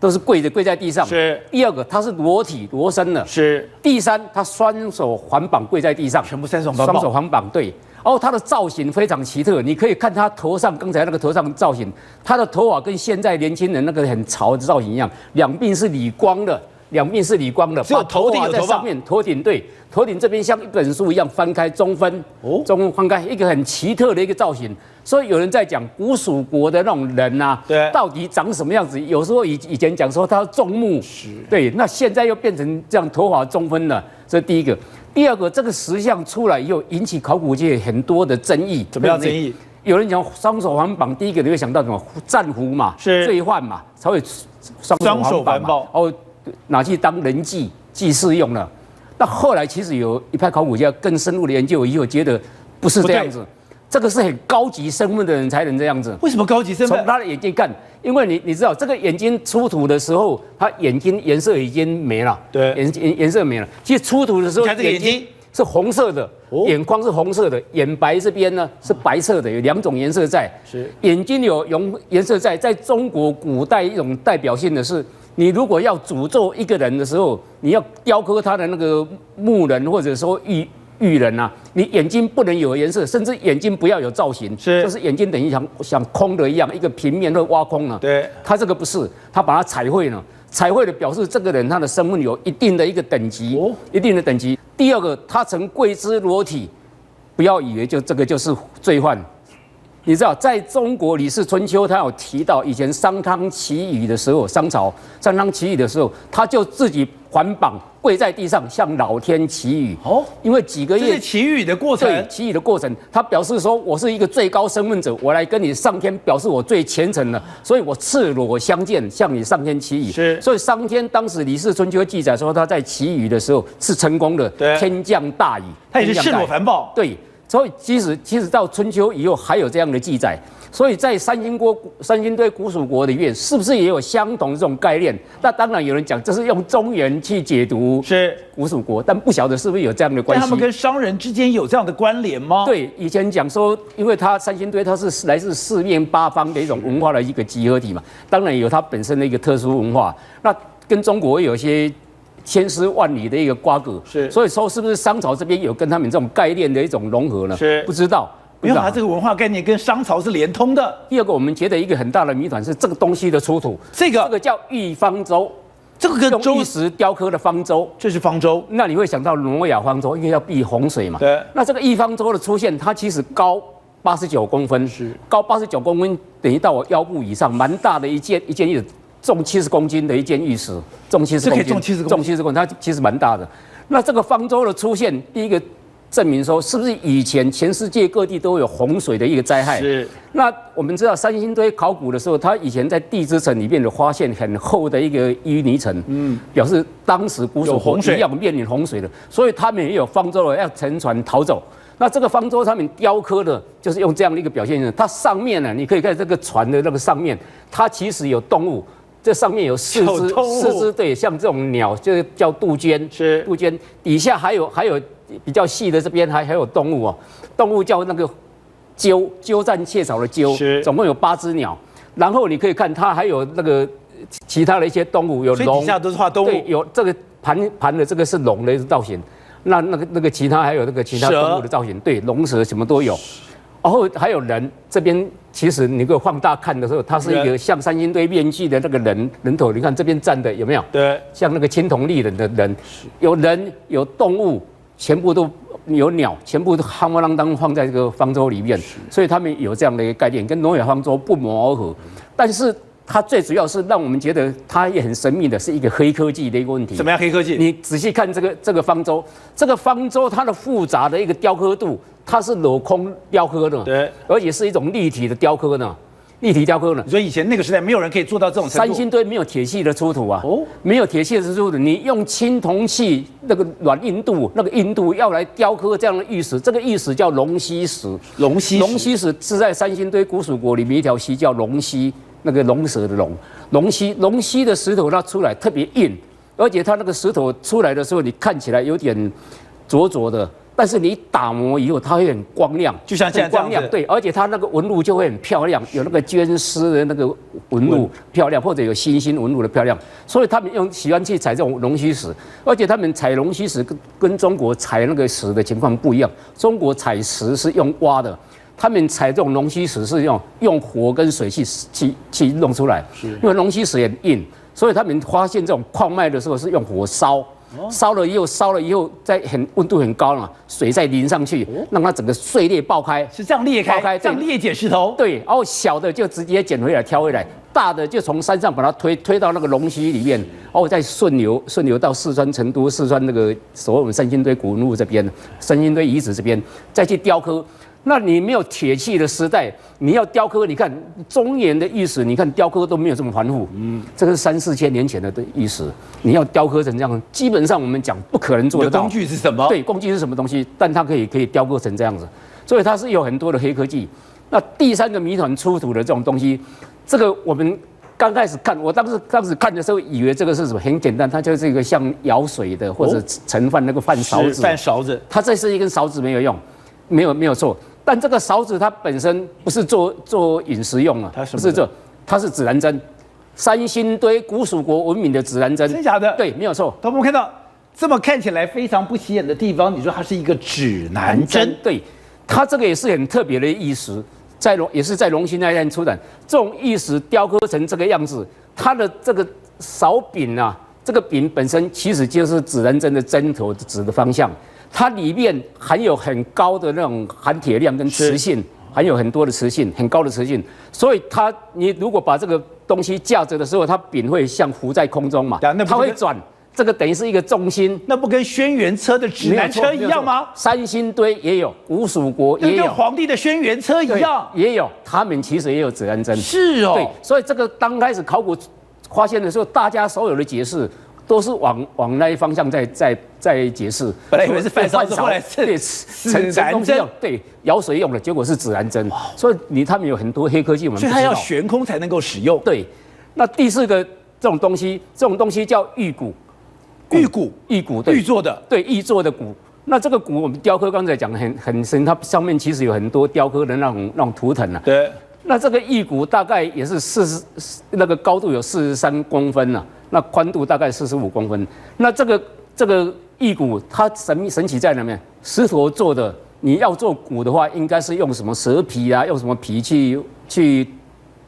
都是跪着跪在地上。是。第二个，它是裸体裸身的。是。第三，它双手环绑跪在地上，全部三手环绑。双手环绑，对。哦，它的造型非常奇特，你可以看它头上刚才那个头上造型，它的头发跟现在年轻人那个很潮的造型一样，两鬓是理光的，两鬓是理光的，只有头顶在上面，头顶对，头顶这边像一本书一样翻开中分，哦中分翻开，一个很奇特的一个造型。所以有人在讲古蜀国的那种人啊，对到底长什么样子？有时候以以前讲说他种木，对，那现在又变成这样头发中分了，这是第一个。第二个，这个石像出来以后，引起考古界很多的争议。怎么样争议？有人讲双手环绑，第一个你会想到什么？战俘嘛，是罪犯嘛，才会双双手环环绑。哦，拿去当人祭祭祀用了。那后来其实有一派考古家更深入的研究以后，觉得不是这样子，这个是很高级身份的人才能这样子。为什么高级身份？从他的眼睛看，因为你你知道这个眼睛出土的时候，他眼睛颜色已经没了，对颜颜颜色没了。其实出土的时候，你看这个眼睛是红色的，哦眼眶是红色的，眼白这边呢是白色的，有两种颜色在。是眼睛有颜颜色在，在中国古代一种代表性的是，你如果要诅咒一个人的时候，你要雕刻他的那个木人或者说玉玉人啊，你眼睛不能有颜色，甚至眼睛不要有造型，是就是眼睛等于像像空的一样，一个平面都挖空了。对，他这个不是，他把它彩绘了，彩绘的表示这个人他的身份有一定的一个等级，哦一定的等级。第二个，他曾跪姿裸体，不要以为就这个就是罪犯。你知道，在中国《李氏春秋》，他有提到以前商汤起义的时候，商朝商汤起义的时候，他就自己环绑跪在地上向老天祈雨。哦，因为几个月这是祈雨的过程。对祈雨的过程，他表示说我是一个最高身份者，我来跟你上天表示我最虔诚了，所以我赤裸相见，向你上天祈雨。是所以上天当时《李氏春秋》记载说他在祈雨的时候是成功的，对天降大雨，他也是赤裸环抱。对，所以即使即使到春秋以后还有这样的记载，所以在三星国三星堆古蜀国里面，是不是也有相同这种概念？那当然有人讲这是用中原去解读是，古蜀国，但不晓得是不是有这样的关系。他们跟商人之间有这样的关联吗？，对，以前讲说，因为它三星堆它是来自四面八方的一种文化的一个集合体嘛，当然有它本身的一个特殊文化，那跟中国有一些千丝万缕的一个瓜葛，是所以说是不是商朝这边有跟他们这种概念的一种融合呢？是不知道。因为它这个文化概念跟商朝是连通的。第二个，我们觉得一个很大的谜团是这个东西的出土，这个这个叫玉方舟，这个跟玉石雕刻的方舟。这是方舟，那你会想到挪亚方舟，因为要避洪水嘛。对那这个一方舟的出现，它其实高八十九公分，是高八十九公分，等于到我腰部以上，蛮大的一件一件玉，重七十公斤的一件玉石，重七十这可以公斤，重70公斤重七十公斤，它其实蛮大的。那这个方舟的出现，第一个证明说，是不是以前全世界各地都有洪水的一个灾害？是那我们知道三星堆考古的时候，它以前在地质层里面有发现很厚的一个淤泥层，嗯，表示当时古蜀国有洪水一样面临洪水的，所以他们也有方舟了，要乘船逃走。那这个方舟上面雕刻的，就是用这样的一个表现。它上面呢，你可以看这个船的那个上面，它其实有动物，这上面有四只四只对，像这种鸟，就是叫杜鹃，是杜鹃。底下还有还有比较细的这边还还有动物哦，动物叫那个鸠鸠占鹊巢的鸠，是。总共有八只鸟。然后你可以看它还有那个其他的一些动物，有龙所以底，下都是画动对，有这个盘盘的这个是龙的造型，那那个那个其他还有那个其他蛇动物的造型，对，龙蛇什么都有。然后还有人这边，其实你给我放大看的时候，它是一个像三星堆面具的那个人人头，你看这边站的有没有？对，像那个青铜立人的人，有人有动物，全部都有鸟，全部都夯不啷当放在这个方舟里面，所以他们有这样的一个概念，跟挪亚方舟不谋而合。但是它最主要是让我们觉得它也很神秘的，是一个黑科技的一个问题。怎么样黑科技？你仔细看这个这个方舟，这个方舟它的复杂的一个雕刻度，它是镂空雕刻的，对，而且是一种立体的雕刻呢，立体雕刻呢。所以以前那个时代没有人可以做到这种程度，三星堆没有铁器的出土啊，哦没有铁器的出土，你用青铜器那个软硬度、那个硬度要来雕刻这样的玉石，这个玉石叫龙溪石。龙溪石龙溪石是在三星堆古蜀国里面一条溪叫龙溪，那个龙蛇的龙。龙溪龙溪的石头它出来特别硬，而且它那个石头出来的时候，你看起来有点灼灼的。但是你打磨以后，它会很光亮，就像现在光亮对，而且它那个纹路就会很漂亮，有那个绢丝的那个纹路漂亮，或者有星星纹路的漂亮，所以他们用喜欢去采这种龙须石，而且他们采龙须石跟跟中国采那个石的情况不一样，中国采石是用挖的。他们采这种龙须石是用用火跟水去去去弄出来，因为龙须石很硬，所以他们发现这种矿脉的时候是用火烧，烧了以后烧了以后在很温度很高嘛，水再淋上去，让它整个碎裂爆开，是这样裂开，爆这样裂解石头，对，然后小的就直接捡回来挑回来，大的就从山上把它推推到那个龙溪里面，然后再顺流顺流到四川成都、四川那个所谓我们三星堆古文物这边，三星堆遗址这边再去雕刻。那你没有铁器的时代，你要雕刻，你看中原的玉石，你看雕刻都没有这么繁复。嗯，这个是三四千年前的玉石，你要雕刻成这样，基本上我们讲不可能做得到。的工具是什么？对，工具是什么东西？但它可以可以雕刻成这样子，所以它是有很多的黑科技。那第三个谜团出土的这种东西，这个我们刚开始看，我当时当时看的时候，以为这个是什么？很简单，它就是一个像舀水的或者盛饭那个饭勺子。饭勺子，它这是一根勺子没有用，没有没有错。但这个勺子它本身不是做做饮食用啊，它是不是做，它是指南针，三星堆古蜀国文明的指南针。真假的？对，没有错。当我们看到这么看起来非常不起眼的地方，你说它是一个指南针，对，它这个也是很特别的意识，在龙也是在龙兴那边出产，这种意识雕刻成这个样子，它的这个勺柄啊，这个柄本身其实就是指南针的针头指的方向，它里面含有很高的那种含铁量跟磁性。含有很多的磁性，很高的磁性，所以它你如果把这个东西架着的时候，它柄会像浮在空中嘛它会转，这个等于是一个重心，那不跟轩辕车的指南车一样吗？？三星堆也有，古蜀国也有，那跟皇帝的轩辕车一样，也有，他们其实也有指南针。是哦。对，所以这个刚开始考古发现的时候，大家所有的解释都是往往那一方向在在在解释。本来以为是饭勺子对后来是成 南针对舀水用的，结果是指南针。所以你他们有很多黑科技，我们所以它要悬空才能够使用。对。那第四个这种东西，这种东西叫玉骨，玉骨，玉骨对玉做的，对，玉做的骨。那这个骨，我们雕刻刚才讲得很很深，它上面其实有很多雕刻的那种那种图腾啊。对，那这个玉骨大概也是四十，那个高度有四十三公分呐、那宽度大概四十五公分。那这个这个玉骨它神秘神奇在哪面？石头做的，你要做骨的话，应该是用什么蛇皮啊，用什么皮去去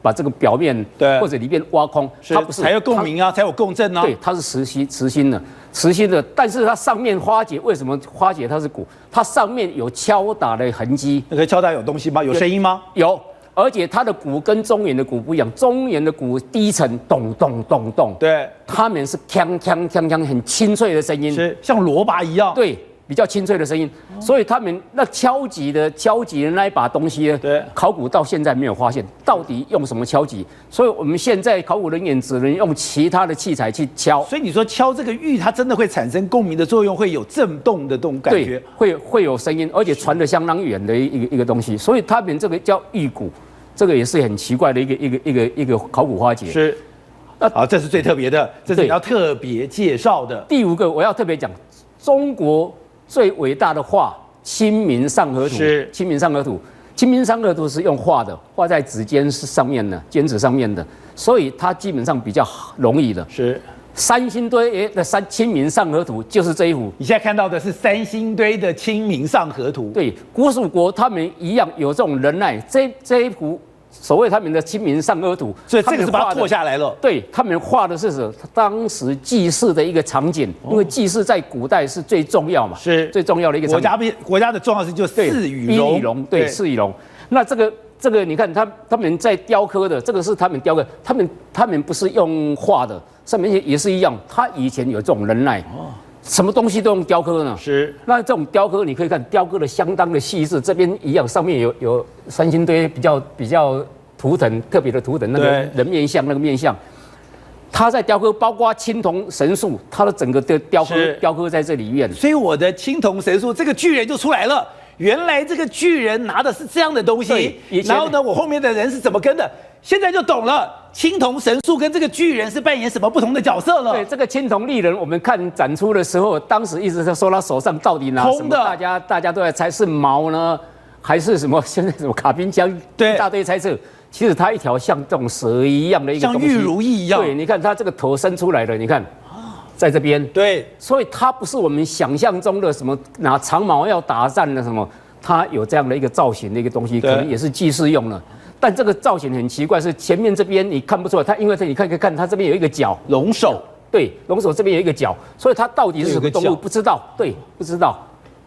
把这个表面对或者里面挖空，它不是才有共鸣啊，才有共振啊。对，它是实心实心的，实心的，但是它上面花节为什么花节它是骨？它上面有敲打的痕迹，那个敲打有东西吗？有声音吗？有，而且它的鼓跟中原的鼓不一样，中原的鼓低沉，咚咚咚咚，对，他们是锵锵锵锵，很清脆的声音，是像锣把一样。对，比较清脆的声音，所以他们那敲击的敲击的那一把东西呢，对。考古到现在没有发现到底用什么敲击，所以我们现在考古人员只能用其他的器材去敲，所以你说敲这个玉，它真的会产生共鸣的作用，会有震动的这种感对觉。，会会有声音，而且传得相当远的一个一个东西，所以他们这个叫玉骨，这个也是很奇怪的一个一个一个一个考古花节。是，好，这是最特别的，这是你要特别介绍的。第五个我要特别讲，中国最伟大的画《清明上河图》。是《清明上河图》，清明上河图是用画的，画在纸笺上面的，笺纸上面的，所以它基本上比较容易的。是三星堆的三清明上河图就是这一幅。你现在看到的是三星堆的《清明上河图》。对，古蜀国他们一样有这种忍耐。这这一幅所谓他们的《清明上河图》，所以这个是把它拓下来了。对他们画的是什么当时祭祀的一个场景，因为祭祀在古代是最重要嘛，是最重要的一个国家国家的重要性就是祀与龙，对，祀与龙。那这个这个你看他他们在雕刻的，这个是他们雕刻，他们他们不是用画的。上面也也是一样，他以前有这种能耐，哦，什么东西都用雕刻呢？是。那这种雕刻你可以看，雕刻的相当的细致。这边一样，上面有有三星堆比较比较图腾特别的图腾，那个人面像那个面相，他在雕刻，包括青铜神树，它的整个的雕刻雕刻在这里面。所以我的青铜神树这个巨人就出来了。原来这个巨人拿的是这样的东西，然后呢，我后面的人是怎么跟的？现在就懂了，青铜神树跟这个巨人是扮演什么不同的角色了。对，这个青铜立人，我们看展出的时候，当时一直在说他手上到底拿什么？大家大家都在猜是矛呢，还是什么？现在什么卡宾枪？对，一大堆猜测。其实它一条像这种蛇一样的一个像玉如意一样。对，你看它这个头伸出来了，你看，在这边。对，所以它不是我们想象中的什么拿长矛要打战的什么。它有这样的一个造型的一个东西，可能也是祭祀用的。但这个造型很奇怪，是前面这边你看不出来，它因为它你看可以看它这边有一个角龙首，对，龙首这边有一个角，所以它到底是什么动物不知道，对，不知道，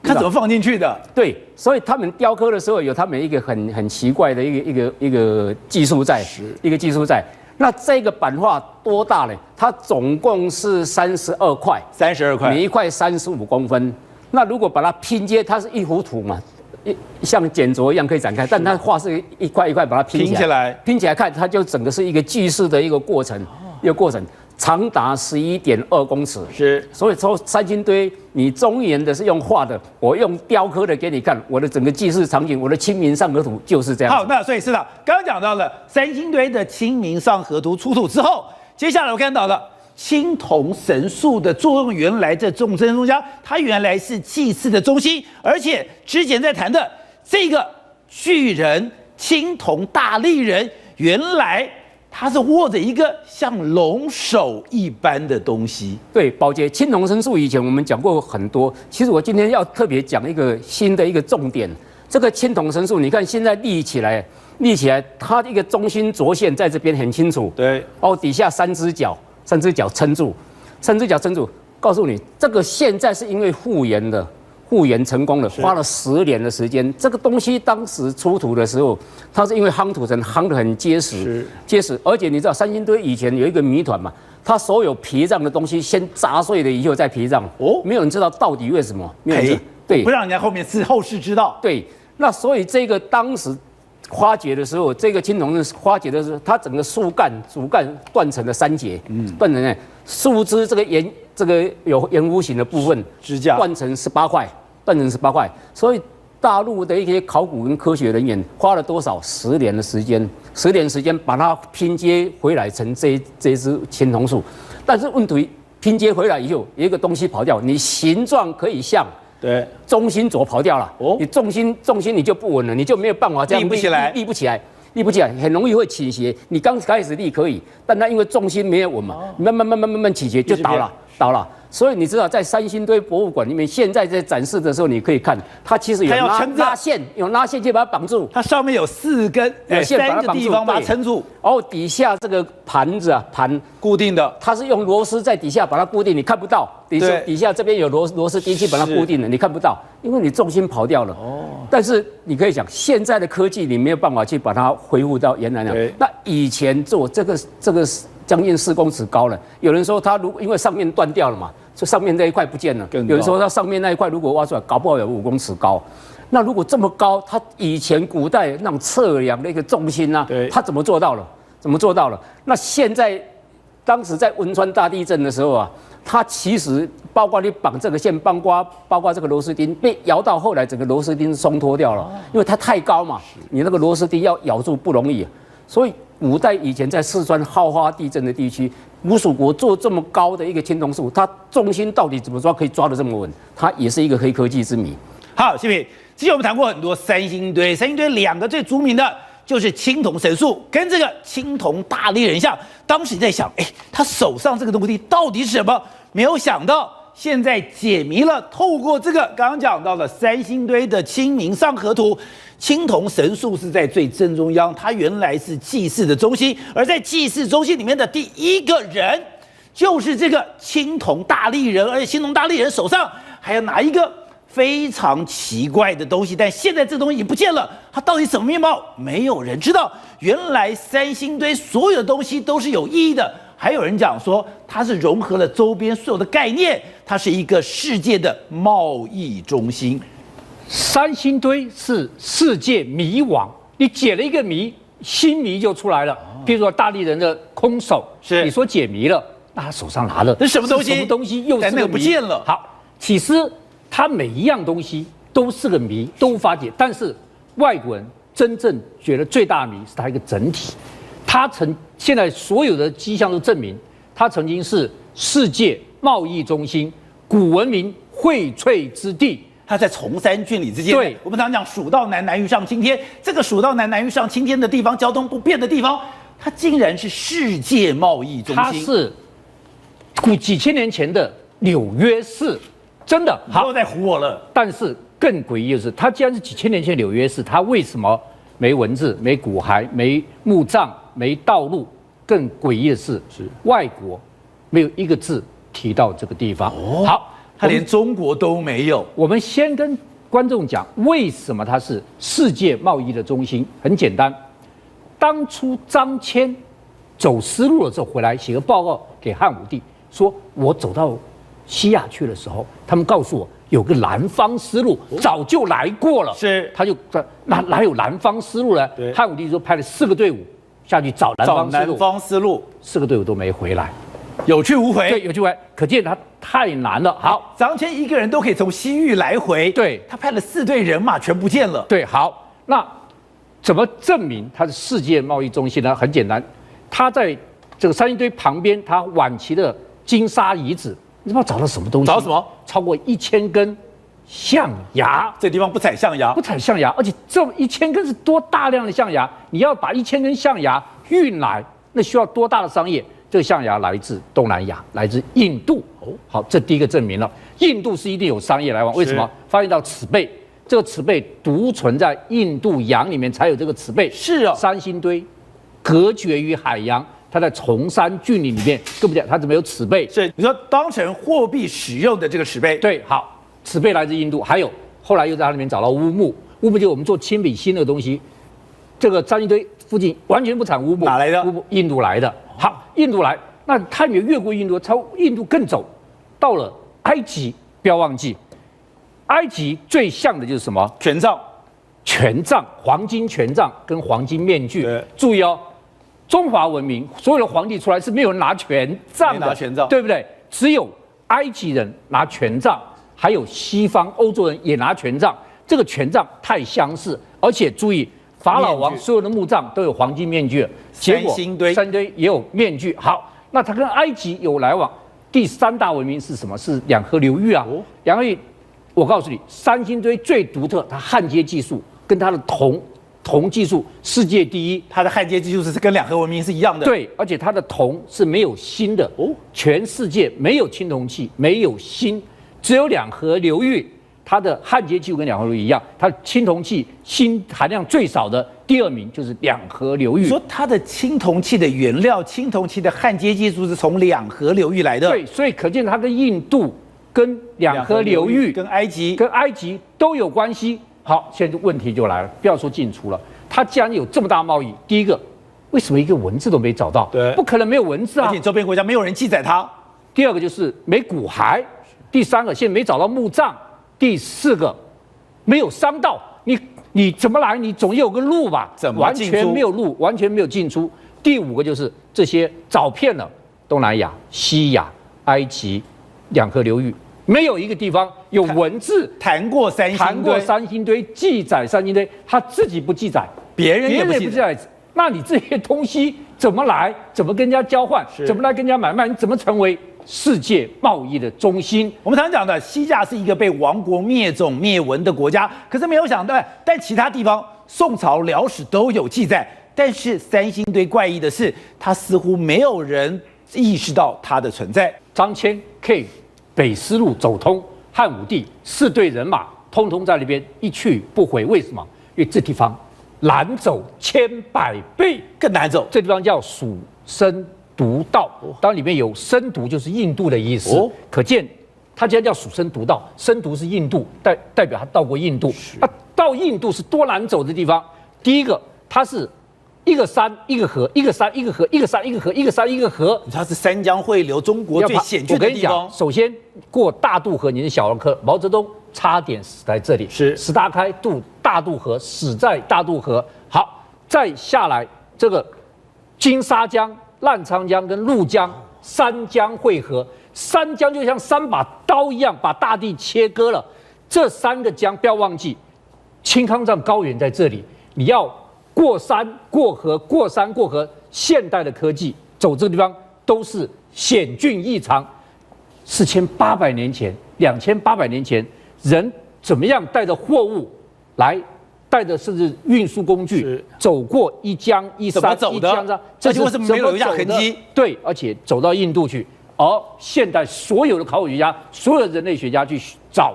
它怎么放进去的？对，所以他们雕刻的时候有他们一个很很奇怪的一个一个一个技术在，一个技术在。那这个版画多大呢？它总共是三十二块，三十二块，每一块三十五公分。那如果把它拼接，它是一幅图嘛？一像简镯一样可以展开，但它画是一块一块把它拼起来，拼起来看，它就整个是一个巨式的一个过程，一个过程，长达十一点二公尺。是，所以说三星堆，你中原的是用画的，我用雕刻的给你看，我的整个祭祀场景，我的清明上河图就是这样。好，那所以是的，刚刚讲到了三星堆的清明上河图出土之后，接下来我看到了。青铜神树的作用，原来在众生中间，它原来是祭祀的中心，而且之前在谈的这个巨人青铜大力人，原来他是握着一个像龙首一般的东西。对，宝洁青铜神树以前我们讲过很多，其实我今天要特别讲一个新的一个重点。这个青铜神树，你看现在立起来，立起来，它一个中心轴线在这边很清楚。对，哦，底下三只脚。三只脚撑住，三只脚撑住。告诉你，这个现在是因为复原的，复原成功了，花了十年的时间。这个东西当时出土的时候，它是因为夯土层夯得很结实，结实。而且你知道三星堆以前有一个谜团嘛？它所有陪葬的东西先砸碎了以后再陪葬。哦，没有人知道到底为什么。没人，对，不让人家后面是后世知道。对，那所以这个当时。花节的时候，这个青铜是花节的时候，它整个树干、主干断成了三节，嗯，断成呢，树枝这个圆这个有圆弧形的部分支架断成十八块，断成十八块。所以大陆的一些考古跟科学人员花了多少十年的时间，十年时间把它拼接回来成这这只青铜树。但是问题拼接回来以后，有一个东西跑掉，你形状可以像。对，中心轴跑掉了，哦，你重心重心你就不稳了，你就没有办法这样立不起来，立不起来，立不起来，很容易会倾斜。你刚开始立可以，但它因为重心没有稳嘛，慢慢慢慢慢慢倾斜就倒了，倒了。所以你知道，在三星堆博物馆里面，现在在展示的时候，你可以看，它其实有拉拉线，有拉线就把它绑住。它上面有四根，有线把它绑住，把它撑住。然后底下这个盘子啊，盘固定的，它是用螺丝在底下把它固定，你看不到。底下底下这边有螺螺丝钉去把它固定的，你看不到，因为你重心跑掉了。哦。但是你可以讲，现在的科技你没有办法去把它恢复到原来那样。那以前做这个这个将近四公尺高了，有人说它如因为上面断掉了嘛。这上面那一块不见了，有人说它上面那一块如果挖出来，搞不好有五公尺高。那如果这么高，它以前古代那种测量的一个重心呢？对，它怎么做到了？怎么做到了？那现在，当时在汶川大地震的时候啊，它其实包括你绑这个线，包括包括这个螺丝钉被摇到后来，整个螺丝钉松脱掉了，因为它太高嘛，你那个螺丝钉要咬住不容易，所以。古代以前在四川好发地震的地区，吴蜀国做这么高的一个青铜树，它重心到底怎么抓可以抓得这么稳？它也是一个黑科技之谜。好，谢平，之前我们谈过很多三星堆，三星堆两个最著名的就是青铜神树跟这个青铜大力人像。当时你在想，哎，他手上这个东西到底是什么？没有想到现在解谜了。透过这个刚刚讲到的三星堆的《清明上河图》，青铜神树是在最正中央，它原来是祭祀的中心，而在祭祀中心里面的第一个人就是这个青铜大力人，而且青铜大力人手上还要拿一个。非常奇怪的东西，但现在这东西已经不见了。它到底什么面貌？没有人知道。原来三星堆所有的东西都是有意义的。还有人讲说，它是融合了周边所有的概念，它是一个世界的贸易中心。三星堆是世界迷网，你解了一个谜，新谜就出来了。比如说大力人的空手，是你说解谜了，那他手上拿的那什么东西？什么东西又是个不见了？好，其实。它每一样东西都是个谜，都无法解。但是外国人真正觉得最大的谜是它一个整体。他曾现在所有的迹象都证明，他曾经是世界贸易中心、古文明荟萃之地。它在崇山峻岭之间。对，我们常讲“蜀道难，难于上青天”。这个“蜀道难，难于上青天”的地方，交通不便的地方，它竟然是世界贸易中心。它是古几千年前的纽约市。真的，不要再唬我了。但是更诡异的是，它既然是几千年前纽约市，它为什么没文字、没骨骸、没墓葬、没道路？更诡异的是，是外国没有一个字提到这个地方。哦，好，它连中国都没有。我们先跟观众讲，为什么它是世界贸易的中心？很简单，当初张骞走丝路的时候回来写个报告给汉武帝，说我走到。西亚去的时候，他们告诉我有个南方丝路，早就来过了。是，他就说哪哪有南方丝路呢？汉武帝说派了四个队伍下去找南方丝路，南方丝路四个队伍都没回来，有去无回。对，有去无回，可见他太难了。好，张骞一个人都可以从西域来回，对他派了四队人马全不见了。对，好，那怎么证明他是世界贸易中心呢？很简单，他在这个三星堆旁边，他晚期的金沙遗址。你知道找到什么东西？找什么？超过一千根象牙。这地方不采象牙，不采象牙，而且这一千根是多大量的象牙？你要把一千根象牙运来，那需要多大的商业？这个象牙来自东南亚，来自印度。哦，好，这第一个证明了印度是一定有商业来往。为什么？发现到齿贝，这个齿贝独存在印度洋里面才有这个齿贝。是啊，三星堆隔绝于海洋。它在崇山峻岭里面，对不对？它怎么有齿贝？是你说当成货币使用的这个齿贝？对，好，齿贝来自印度，还有后来又在它里面找到乌木，乌木就我们做铅笔芯的东西。这个三星堆附近完全不产乌木，哪来的？乌木，印度来的。好，印度来，那它也越过印度，朝印度更走，到了埃及，不要忘记，埃及最像的就是什么？权杖，权杖，黄金权杖跟黄金面具。注意哦。中华文明所有的皇帝出来是没有人拿权杖的，拿权杖，对不对？只有埃及人拿权杖，还有西方欧洲人也拿权杖。这个权杖太相似，而且注意，法老王所有的墓葬都有黄金面具。三星堆，三堆也有面具。好，那他跟埃及有来往。第三大文明是什么？是两河流域啊。两河流域，我告诉你，三星堆最独特，它焊接技术跟它的铜。铜技术世界第一，它的焊接技术是跟两河文明是一样的。对，而且它的铜是没有锌的哦，全世界没有青铜器，没有锌，只有两河流域，它的焊接技术跟两河流域一样，它青铜器锌含量最少的第二名就是两河流域。说它的青铜器的原料，青铜器的焊接技术是从两河流域来的。对，所以可见它跟印度、跟两河流域、跟埃及、跟埃及都有关系。好，现在问题就来了，不要说进出了，它既然有这么大贸易，第一个，为什么一个文字都没找到？对，不可能没有文字啊！而且周边国家没有人记载它。第二个就是没骨骸，第三个现在没找到墓葬，第四个没有商道，你你怎么来？你总有个路吧？怎么完全没有路，完全没有进出。第五个就是这些找遍了东南亚、西亚、埃及两河流域。没有一个地方有文字谈过三星堆，谈过三星堆，记载三星堆，他自己不记载，别人也不记载。那你这些东西怎么来？怎么跟人家交换？怎么来跟人家买卖？你怎么成为世界贸易的中心。我们常讲的，西夏是一个被亡国灭种灭文的国家，可是没有想到，但其他地方宋朝、辽史都有记载。但是三星堆怪异的是，它似乎没有人意识到它的存在。张骞 K 北丝路走通，汉武帝四队人马通通在那边一去不回。为什么？因为这地方难走千百倍，更难走。这地方叫蜀深独道，当然里面有深独，就是印度的意思。哦，可见它既然叫蜀深独道，深独是印度，代代表他到过印度。那到印度是多难走的地方。第一个，它是。一个山，一个河，一个山，一个河，一个山，一个河，一个山，一个河。它是三江汇流，中国最险峻的地方。首先过大渡河，你是小儿科。毛泽东差点死在这里。是石达开渡大渡河，死在大渡河。好，再下来这个金沙江、澜沧江跟怒江三江汇合，三江就像三把刀一样，把大地切割了。这三个江不要忘记，青康藏高原在这里，你要。过山过河，过山过河，现代的科技走这个地方都是险峻异常。四千八百年前，两千八百年前，人怎么样带着货物来，带着甚至运输工具走过一江一山一江的？这就为什么没有留下痕迹？对，而且走到印度去，而现代所有的考古学家、所有的人类学家去找，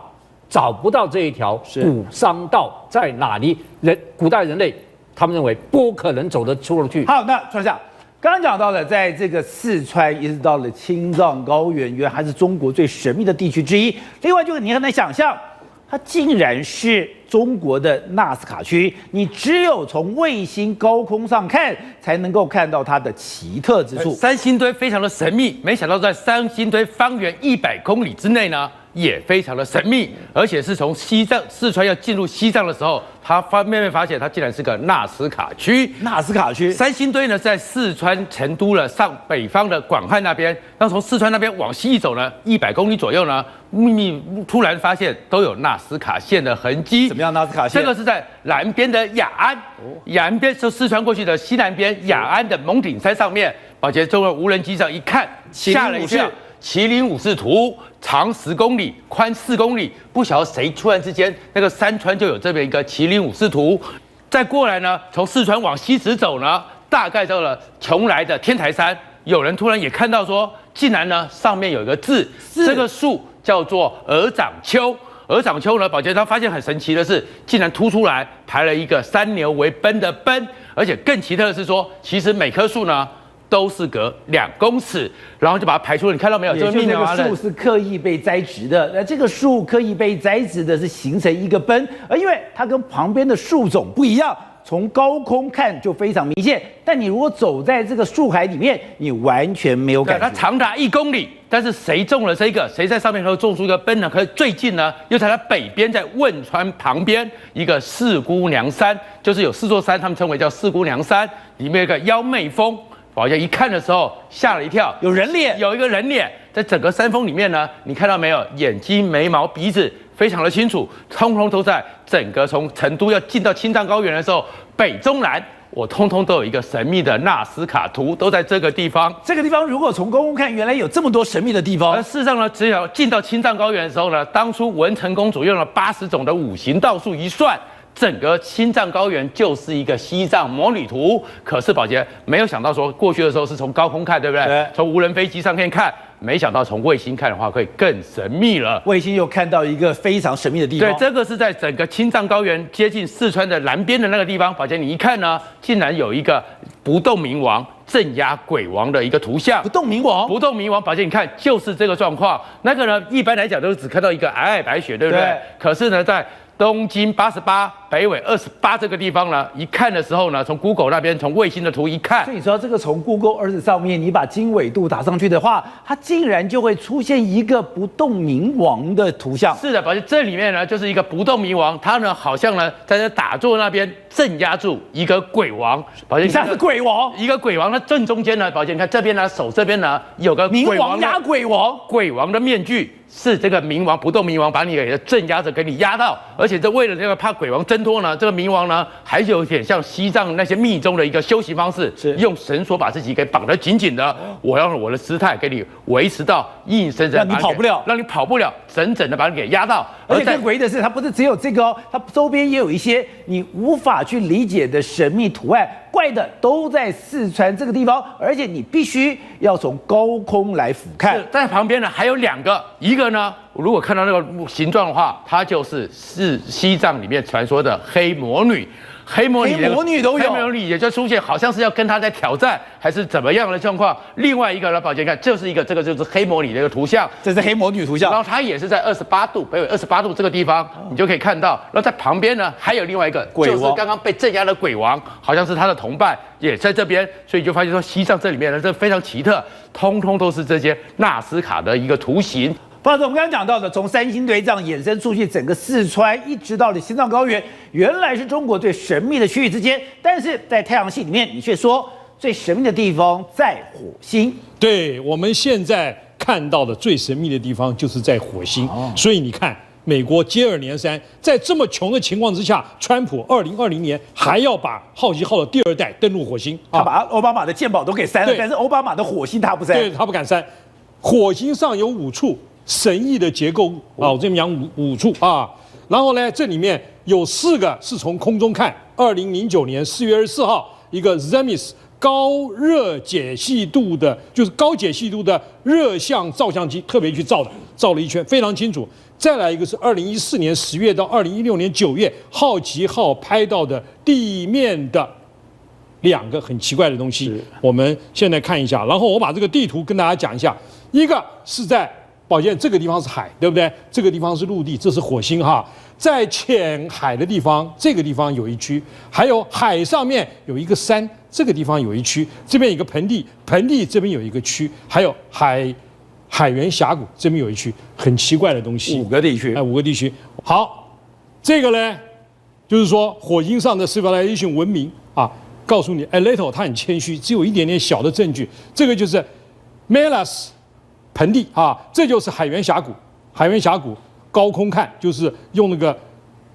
找不到这一条古商道在哪里？人古代人类。他们认为不可能走得出去。好，那川下刚刚讲到了，在这个四川一直到了青藏高原，原来还是中国最神秘的地区之一。另外就是你很难想象，它竟然是中国的纳斯卡区，你只有从卫星高空上看，才能够看到它的奇特之处。三星堆非常的神秘，没想到在三星堆方圆一百公里之内呢。也非常的神秘，而且是从西藏四川要进入西藏的时候，他发慢慢发现它竟然是个纳斯卡区。纳斯卡区三星堆呢，在四川成都了上北方的广汉那边，那从四川那边往西一走呢，一百公里左右呢，秘密突然发现都有纳斯卡线的痕迹。怎么样？纳斯卡线？这个是在南边的雅安，雅安边是四川过去的西南边雅安的蒙顶山上面，而且中了无人机上一看，吓了一跳。麒麟武士图长十公里，宽四公里，不晓得谁突然之间那个山川就有这么一个麒麟武士图。再过来呢，从四川往西直走呢，大概到了邛崃的天台山，有人突然也看到说，竟然呢上面有一个字，这个树叫做鹅掌楸。鹅掌楸呢，宝杰他发现很神奇的是，竟然凸出来排了一个三牛为奔的奔，而且更奇特的是说，其实每棵树呢。都是隔两公尺，然后就把它排出了。你看到没有？这个树是刻意被栽植的。那这个树刻意被栽植的是形成一个奔，而因为它跟旁边的树种不一样，从高空看就非常明显。但你如果走在这个树海里面，你完全没有感觉。它长达一公里，但是谁种了这个？谁在上面会种出一个奔呢？可是最近呢，又在它北边，在汶川旁边一个四姑娘山，就是有四座山，他们称为叫四姑娘山，里面有个妖媚峰。好像一看的时候吓了一跳，有人脸，有一个人脸，在整个山峰里面呢，你看到没有？眼睛、眉毛、鼻子非常的清楚，通通都在整个从成都要进到青藏高原的时候，北中南我通通都有一个神秘的纳斯卡图，都在这个地方。这个地方如果从高空看，原来有这么多神秘的地方。而事实上呢，只有进到青藏高原的时候呢，当初文成公主用了八十种的五行道术一算。整个青藏高原就是一个西藏模拟图，可是宝杰没有想到说过去的时候是从高空看，对不对？从无人飞机上面看，没想到从卫星看的话会更神秘了。卫星又看到一个非常神秘的地方。对，这个是在整个青藏高原接近四川的南边的那个地方。宝杰，你一看呢，竟然有一个不动明王镇压鬼王的一个图像。不动明王，不动明王，宝杰，你看就是这个状况。那个呢，一般来讲都是只看到一个皑皑白雪，对不对？可是呢，在东经八十八。北纬二十八这个地方呢，一看的时候呢，从 Google 那边从卫星的图一看，所以说这个从 Google Earth 上面你把经纬度打上去的话，它竟然就会出现一个不动明王的图像。是的，宝且这里面呢就是一个不动明王，它呢好像呢在这打坐那边镇压住一个鬼王。宝剑，像是鬼王，一个鬼王，它正中间呢，宝剑，你看这边呢手这边呢有个冥王压鬼王，鬼王的面具是这个冥王不动明王把你给镇压着，给你压到，而且这为了这个怕鬼王真。挣脱呢，这个冥王呢，还是有点像西藏那些密宗的一个修行方式，是用绳索把自己给绑得紧紧的。我要用我的姿态给你维持到硬生生，让你跑不了让你跑不了，整整的把你给压到。而且在更诡异的是，它不是只有这个哦，它周边也有一些你无法去理解的神秘图案，怪的都在四川这个地方，而且你必须要从高空来俯瞰。在旁边呢还有两个，一个呢，如果看到那个形状的话，它就是是西藏里面传说的黑魔女。黑魔女，黑魔女都有黑魔女也就出现，好像是要跟他在挑战，还是怎么样的状况。另外一个呢，宝剑看，这是一个，这个就是黑魔女的一个图像，这是黑魔女图像然后它也是在二十八度北纬二十八度这个地方，你就可以看到。然后在旁边呢，还有另外一个，鬼王就是刚刚被镇压的鬼王，好像是他的同伴，也在这边，所以就发现说西藏这里面呢，这非常奇特，通通都是这些纳斯卡的一个图形。包子，我们刚刚讲到的，从三星堆这样衍生出去，整个四川一直到了青藏高原，原来是中国最神秘的区域之间，但是在太阳系里面，你却说最神秘的地方在火星。对我们现在看到的最神秘的地方就是在火星，所以你看，美国接二连三，在这么穷的情况之下，川普二零二零年还要把好奇号的第二代登陆火星，他把奥巴马的鉴宝都给删了，但是奥巴马的火星他不删。对他不敢删。火星上有五处神异的结构物啊，我这边讲五五处啊。然后呢，这里面有四个是从空中看，二零零九年四月二十四号，一个 Zemis 高热解析度的，就是高解析度的热像照相机特别去照的，照了一圈非常清楚。再来一个是二零一四年十月到二零一六年九月，好奇号拍到的地面的两个很奇怪的东西，我们现在看一下。然后我把这个地图跟大家讲一下，一个是在宝剑这个地方是海，对不对？这个地方是陆地，这是火星哈。在浅海的地方，这个地方有一区，还有海上面有一个山，这个地方有一区，这边有一个盆地，盆地这边有一个区，还有海海源峡谷这边有一区，很奇怪的东西。五个地区哎，五个地区。好，这个呢，就是说火星上的 civilization 文明啊，告诉你 a little，他很谦虚，只有一点点小的证据。这个就是 Melas 盆地啊，这就是海原峡谷。海原峡谷高空看就是用那个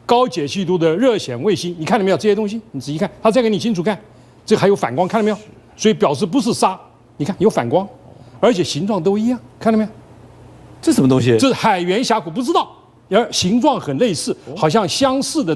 高解析度的热显卫星，你看到没有？这些东西你仔细看，它再给你清楚看，这还有反光，看到没有？所以表示不是沙，你看有反光，而且形状都一样，看到没有？这什么东西？这是海原峡谷，不知道，而形状很类似，好像相似的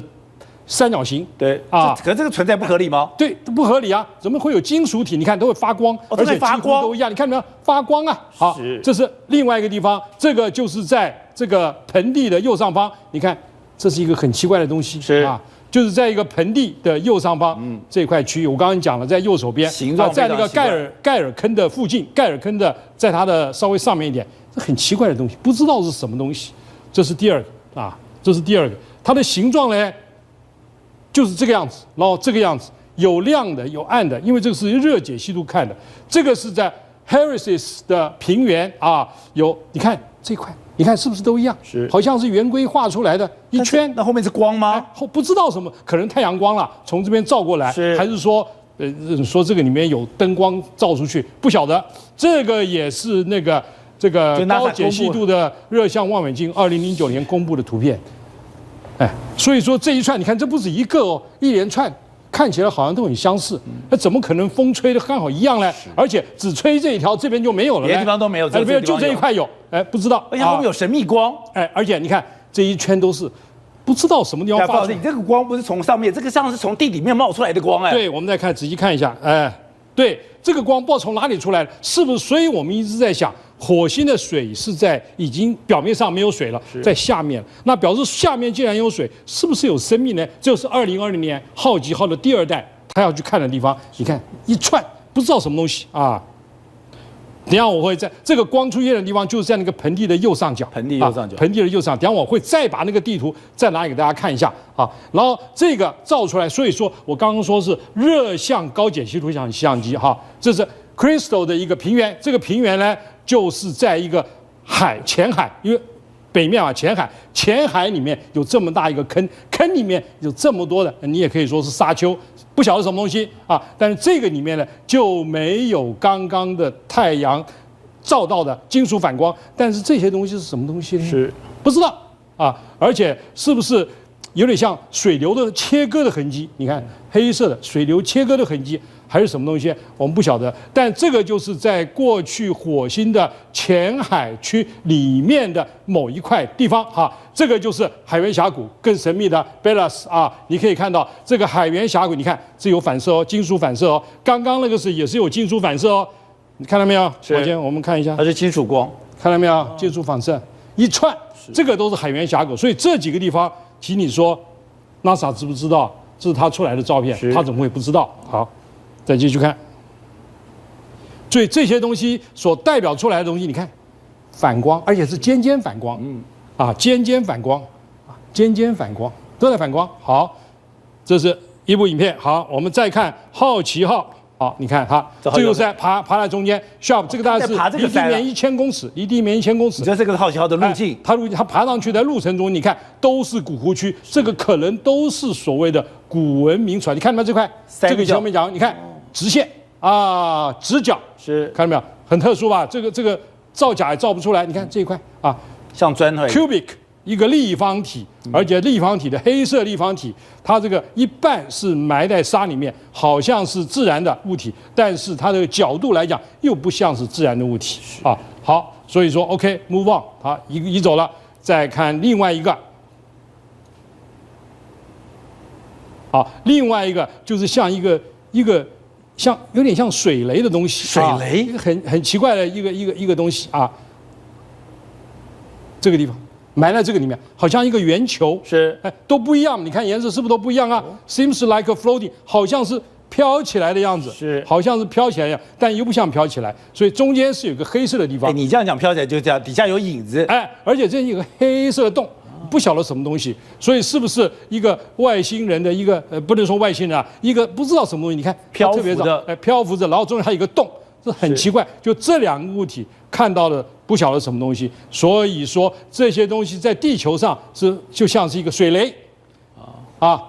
三角形。对啊可这个存在不合理吗？对，不合理啊！怎么会有金属体？你看都会发光，而且发光都一样。你看没有？发光啊！好是，这是另外一个地方，这个就是在这个盆地的右上方。你看，这是一个很奇怪的东西，是啊，就是在一个盆地的右上方，嗯，这块区域，我刚刚讲了，在右手边，形状啊在那个盖尔盖尔坑的附近，盖尔坑的在它的稍微上面一点，这很奇怪的东西，不知道是什么东西。这是第二个啊，这是第二个，它的形状呢？就是这个样子，然后这个样子有亮的有暗的，因为这个是热解析度看的。这个是在 Harris 的平原啊，有你看这块，你看是不是都一样？是好像是圆规画出来的一圈。那后面是光吗？后不知道什么，可能太阳光了，从这边照过来，是还是说，呃，说这个里面有灯光照出去，不晓得。这个也是那个这个高解析度的热像望远镜，二零零九年公布的图片。哎，所以说这一串，你看这不止一个哦，一连串看起来好像都很相似，那怎么可能风吹的刚好一样呢？而且只吹这一条，这边就没有了呢，别的地方都没有哎，没有，就这一块有，哎，不知道，而且后面有神秘光。哎，而且你看这一圈都是不知道什么地方不好意思，发出你。这个光不是从上面，这个像是从地里面冒出来的光哎。，对，我们再看仔细看一下，哎，对，这个光不知道从哪里出来的，是不是？所以我们一直在想，火星的水是在已经表面上没有水了，在下面，那表示下面既然有水，是不是有生命呢？这就是二零二零年好奇号的第二代，他要去看的地方。你看一串不知道什么东西啊。等下我会在这个光出现的地方，就是在那个盆地的右上角。盆地右上角啊盆地的右上。等下我会再把那个地图再拿给大家看一下啊。然后这个照出来，所以说我刚刚说是热像高解析图像相机哈，这是 Crystal 的一个平原。这个平原呢，就是在一个海浅海，因为北面啊浅海，浅海里面有这么大一个坑，坑里面有这么多的，你也可以说是沙丘，不晓得什么东西啊。但是这个里面呢就没有刚刚的太阳照到的金属反光，但是这些东西是什么东西呢？是不知道啊，而且是不是有点像水流的切割的痕迹。你看黑色的水流切割的痕迹。还是什么东西，我们不晓得。但这个就是在过去火星的浅海区里面的某一块地方哈，这个就是海原峡谷更神秘的贝拉斯啊。你可以看到这个海原峡谷，你看这有反射哦，金属反射哦。刚刚那个是也是有金属反射哦，你看到没有？首先我们看一下，它是金属光，看到没有？金属反射一串，这个都是海原峡谷。所以这几个地方，请你说，NASA 知不知道？这是他出来的照片，他怎么会不知道？好。再继续看，所以这些东西所代表出来的东西，你看，反光，而且是尖尖反光，嗯，啊，尖尖反光，啊，尖尖反光，都在反光。好，这是一部影片。好，我们再看好奇号。好，你看它，这就是在爬爬在中间。Sharp 这个大概是离地面一千公尺，离地面一千公尺。你这个好奇号的路径，它路它爬上去的路程中，你看都是古湖区，这个可能都是所谓的古文明传。你看到没这块？这个前面讲，你看。直线啊，直角是看到没有？很特殊吧？这个这个造假也造不出来。你看这一块啊，像砖头。cubic 一个立方体，而且立方体的黑色立方体，它这个一半是埋在沙里面，好像是自然的物体，但是它的角度来讲又不像是自然的物体啊。好，所以说 OK，move on，好，移移走了。再看另外一个，好，另外一个就是像一个一个。像有点像水雷的东西，水雷，很很奇怪的一个一个一个东西啊。这个地方埋在这个里面，好像一个圆球，是，哎，都不一样。你看颜色是不是都不一样啊？Seems like a floating，好像是飘起来的样子，是，好像是飘起来一样，但又不像飘起来，所以中间是有个黑色的地方。你这样讲飘起来就这样，底下有影子，哎，而且这有个黑色的洞。不晓得什么东西，所以是不是一个外星人的一个呃，不能说外星人啊，一个不知道什么东西。你看漂浮着，哎，漂浮着，然后中间还有一个洞，这很奇怪。就这两个物体看到了不晓得什么东西，所以说这些东西在地球上是就像是一个水雷啊啊，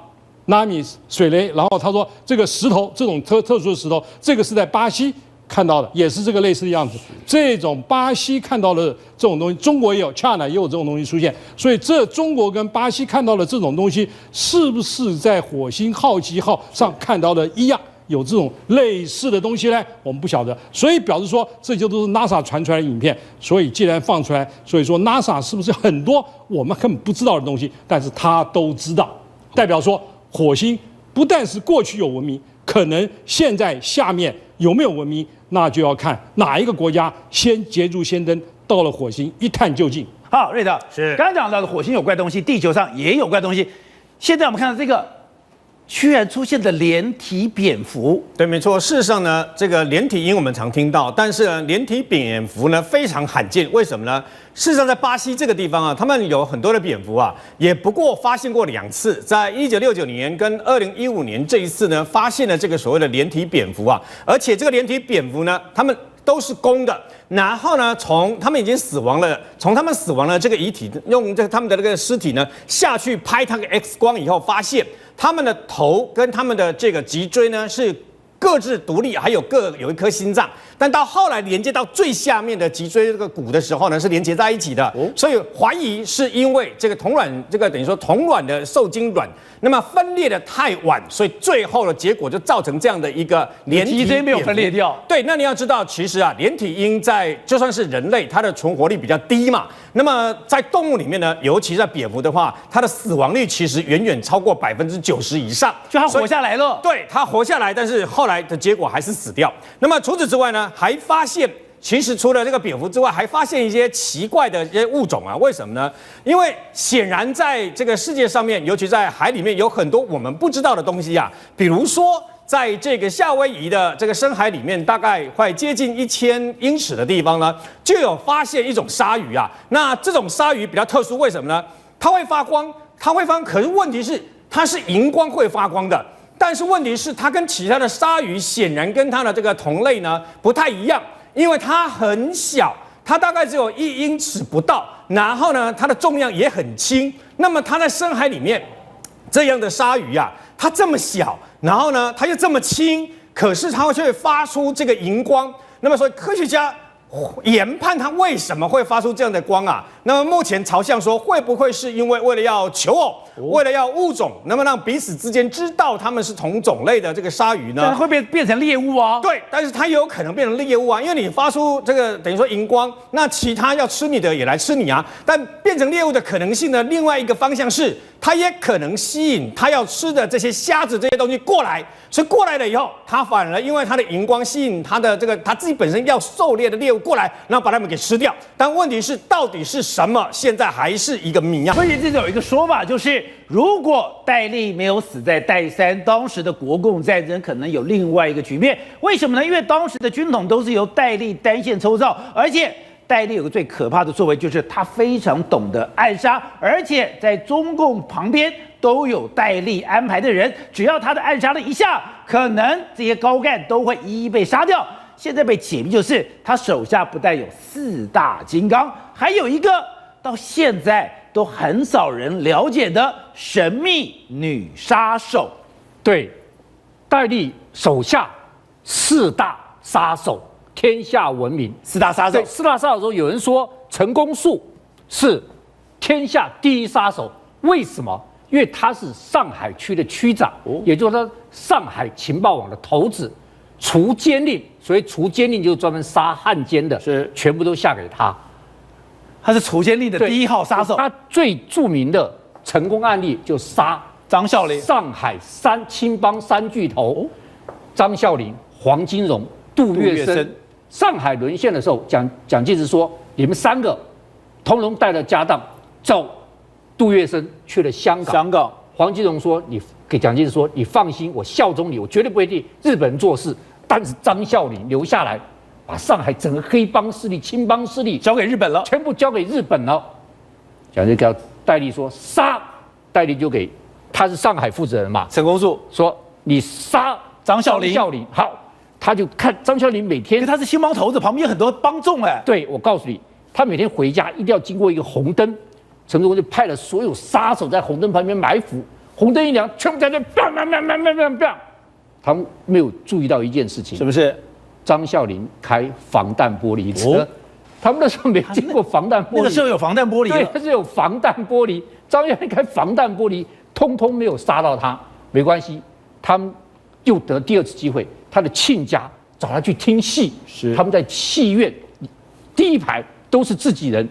纳米水雷。然后他说这个石头这种特特殊的石头，这个是在巴西。看到的也是这个类似的样子，这种巴西看到的这种东西，中国也有，China 也有这种东西出现。所以这中国跟巴西看到的这种东西，是不是在火星好奇号上看到的一样，有这种类似的东西呢？我们不晓得。所以表示说，这就都是 NASA 传出来的影片。所以既然放出来，所以说 NASA 是不是很多我们根本不知道的东西，但是他都知道，代表说火星不但是过去有文明，可能现在下面有没有文明？那就要看哪一个国家先捷足先登到了火星一探究竟。好，瑞德是刚刚讲到的火星有怪东西，地球上也有怪东西。现在我们看到这个。居然出现的连体蝙蝠，对，没错。事实上呢，这个连体鹰我们常听到，但是呢，连体蝙蝠呢非常罕见。为什么呢？事实上，在巴西这个地方啊，他们有很多的蝙蝠啊，也不过发现过两次，在一九六九年跟二零一五年这一次呢，发现了这个所谓的连体蝙蝠啊，而且这个连体蝙蝠呢，他们都是公的。然后呢，从他们已经死亡了，从他们死亡了这个遗体，用这他们的那个尸体呢下去拍他个 X 光以后，发现。他们的头跟他们的这个脊椎呢是各自独立，还有各有一颗心脏，但到后来连接到最下面的脊椎这个骨的时候呢，是连接在一起的，所以怀疑是因为这个同卵，这个等于说同卵的受精卵。那么分裂的太晚，所以最后的结果就造成这样的一个连体鹰没有分裂掉。对，那你要知道，其实啊，连体婴在就算是人类，它的存活率比较低嘛。那么在动物里面呢，尤其在蝙蝠的话，它的死亡率其实远远超过百分之九十以上。就它活下来了，对，它活下来，但是后来的结果还是死掉。那么除此之外呢，还发现。其实除了这个蝙蝠之外，还发现一些奇怪的一些物种啊？为什么呢？因为显然在这个世界上面，尤其在海里面，有很多我们不知道的东西啊。比如说，在这个夏威夷的这个深海里面，大概快接近一千英尺的地方呢，就有发现一种鲨鱼啊。那这种鲨鱼比较特殊，为什么呢？它会发光，它会发，可是问题是它是荧光会发光的。但是问题是它跟其他的鲨鱼显然跟它的这个同类呢不太一样。因为它很小，它大概只有一英尺不到，然后呢，它的重量也很轻。那么它在深海里面，这样的鲨鱼啊，它这么小，然后呢，它又这么轻，可是它却发出这个荧光。那么，所以科学家研判它为什么会发出这样的光啊？那么目前朝向说，会不会是因为为了要求偶，为了要物种，那么让彼此之间知道他们是同种类的这个鲨鱼呢？会变变成猎物啊？对，但是它也有可能变成猎物啊，因为你发出这个等于说荧光，那其他要吃你的也来吃你啊。但变成猎物的可能性呢？另外一个方向是，它也可能吸引它要吃的这些虾子这些东西过来，所以过来了以后，它反而因为它的荧光吸引它的这个它自己本身要狩猎的猎物过来，然后把他们给吃掉。但问题是，到底是什么？现在还是一个谜啊。所以这有一个说法，就是如果戴笠没有死在戴山，当时的国共战争可能有另外一个局面。为什么呢？因为当时的军统都是由戴笠单线抽造，而且戴笠有个最可怕的作为，就是他非常懂得暗杀，而且在中共旁边都有戴笠安排的人，只要他的暗杀了一下，可能这些高干都会一一被杀掉。现在被解密就是他手下不但有四大金刚，还有一个到现在都很少人了解的神秘女杀手。对，戴笠手下四大杀手，天下闻名。四大杀手对，，四大杀手中有人说陈功树是天下第一杀手，为什么？因为他是上海区的区长，也就是说上海情报网的头子，除奸令，所以除奸令就是专门杀汉奸的，是全部都下给他。他是除奸令的第一号杀手他最著名的成功案例就杀张孝林。上海三青帮三巨头，张孝林、黄金荣、杜月笙。上海沦陷的时候，蒋蒋介石说：“你们三个，通通带了家当走。”杜月笙去了香港，香港黄金荣说：“你给蒋介石说，你放心，我效忠你，我绝对不会替日本人做事。”但是张孝林留下来，把上海整个黑帮势力、青帮势力交给日本了。全部交给日本了。蒋介石给戴笠说杀，戴笠就给他是上海负责人嘛，陈公树，说你杀张孝林张孝林好，他就看张孝林每因天为他是青帮头子，旁边有很多帮众哎。对我告诉你，他每天回家一定要经过一个红灯，陈公就派了所有杀手在红灯旁边埋伏，红灯一亮，全部在那 bang bang bang bang bang bang bang，他们没有注意到一件事情，是不是？张孝林开防弹玻璃车，哦？他们那时候没经过防弹玻璃，那个时候有防弹玻璃对，了。它是有防弹玻璃，张孝林开防弹玻璃，通通没有杀到他，没关系，他们又得第二次机会，他的亲家找他去听戏，是。他们在戏院第一排都是自己人，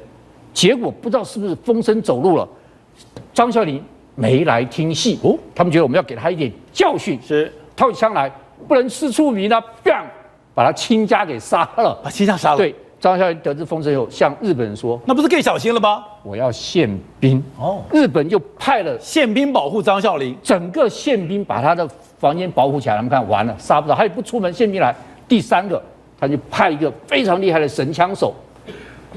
结果不知道是不是风声走路了，张孝林没来听戏。哦，他们觉得我们要给他一点教训，是掏起枪来，不能吃醋迷呢，bang，把他亲家给杀了。把亲家杀了。，对，张孝林得知风声以后，向日本人说那不是更小心了吗？我要宪兵。哦，日本就派了宪兵保护张孝林。整个宪兵把他的房间保护起来，他们看完了杀不到，他也不出门，宪兵来。第三个，他就派一个非常厉害的神枪手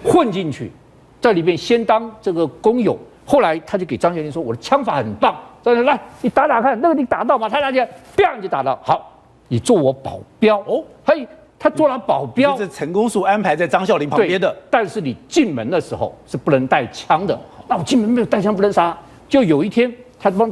混进去，在里面先当这个工友，后来他就给张学林说：“我的枪法很棒。”张学林来，你打打看，那个你打到吗？他拿起来，biang 就打到。好，你做我保镖哦，嘿，他做了保镖这。是陈公树安排在张孝林旁边的。但是你进门的时候是不能带枪的。那我进门没有带枪，不能杀。就有一天，他帮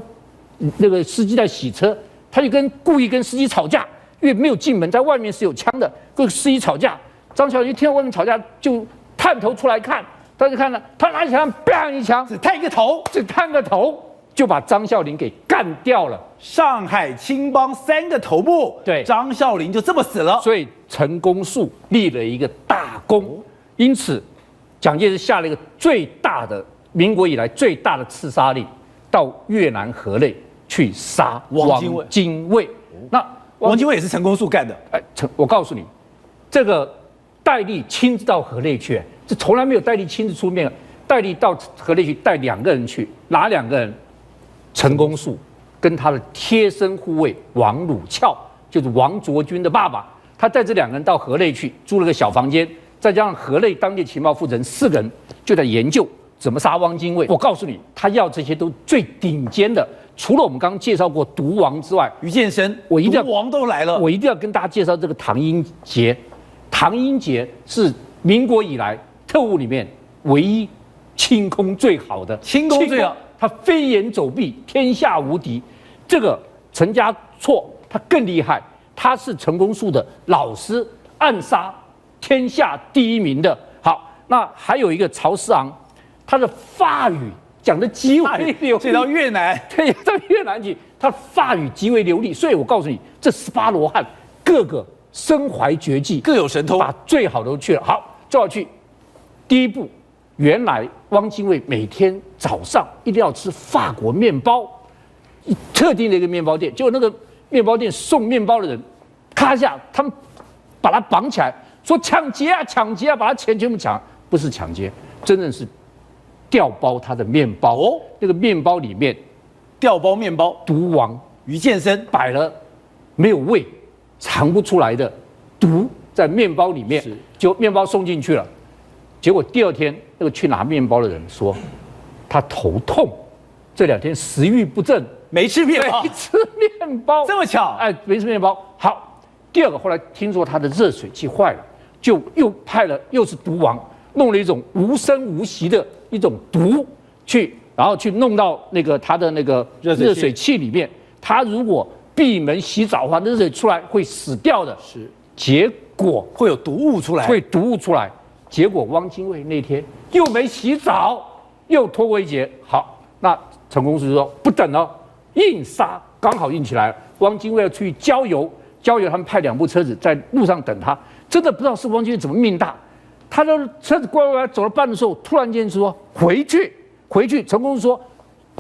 那个司机在洗车，他就跟故意跟司机吵架，因为没有进门，在外面是有枪的，跟司机吵架。张小林听到外面吵架，就探头出来看，他就看了，他拿起枪，bang 一枪，只探一个头，只探个头，就把张孝林给干掉了。上海青帮三个头目，对张孝林就这么死了。所以陈公树立了一个大功，因此蒋介石下了一个最大的民国以来最大的刺杀令，到越南河内去杀汪精卫。那汪精卫也是陈公树干的。哎，陈，我告诉你，这个戴笠亲自到河内去，这从来没有戴笠亲自出面。戴笠到河内去带两个人去，哪两个人？陈公树跟他的贴身护卫王汝翘，就是王卓君的爸爸。他带着两个人到河内去，租了个小房间，再加上河内当地情报负责人四个人，就在研究怎么杀汪精卫。我告诉你，他要这些都最顶尖的，除了我们刚刚介绍过毒王之外，于建生，我一定要毒王都来了。我一定要跟大家介绍这个唐英杰。唐英杰是民国以来特务里面唯一清空最好的，清空最好，他飞檐走壁，天下无敌。这个陈家措他更厉害，他是陈功树的老师，暗杀天下第一名的。好，那还有一个曹思昂，他的法语讲的极为流利，这到越南，对，到越南去，他法语极为流利，所以我告诉你，这十八罗汉个个身怀绝技，各有神通，把最好的都去了。好，就要去第一步，原来汪精卫每天早上一定要吃法国面包，特定的一个面包店，结果那个面包店送面包的人，咔一下，他们把他绑起来，说抢劫啊，抢劫啊，把他钱全部抢，不是抢劫，真的是调包他的面包。哦，那个面包里面调包面包，毒王于建生摆了没有味、尝不出来的毒在面包里面，就面包送进去了。结果第二天，那个去拿面包的人说，他头痛，这两天食欲不振，没吃面包，没吃面包，这么巧？哎，没吃面包。好，第二个后来听说他的热水器坏了，就又派了又是毒王，弄了一种无声无息的一种毒去，然后去弄到那个他的那个热水器里面。他如果闭门洗澡的话，热水出来会死掉的。是，结果会有毒物出来，会毒物出来。结果汪精卫那天又没洗澡，又拖过一节。好，那陈公书说不等了，硬杀，刚好硬起来。汪精卫要去郊游，郊游他们派两部车子在路上等他。真的不知道是汪精卫怎么命大，他的车子乖乖走了半的时候，突然间说回去，回去。陈公书说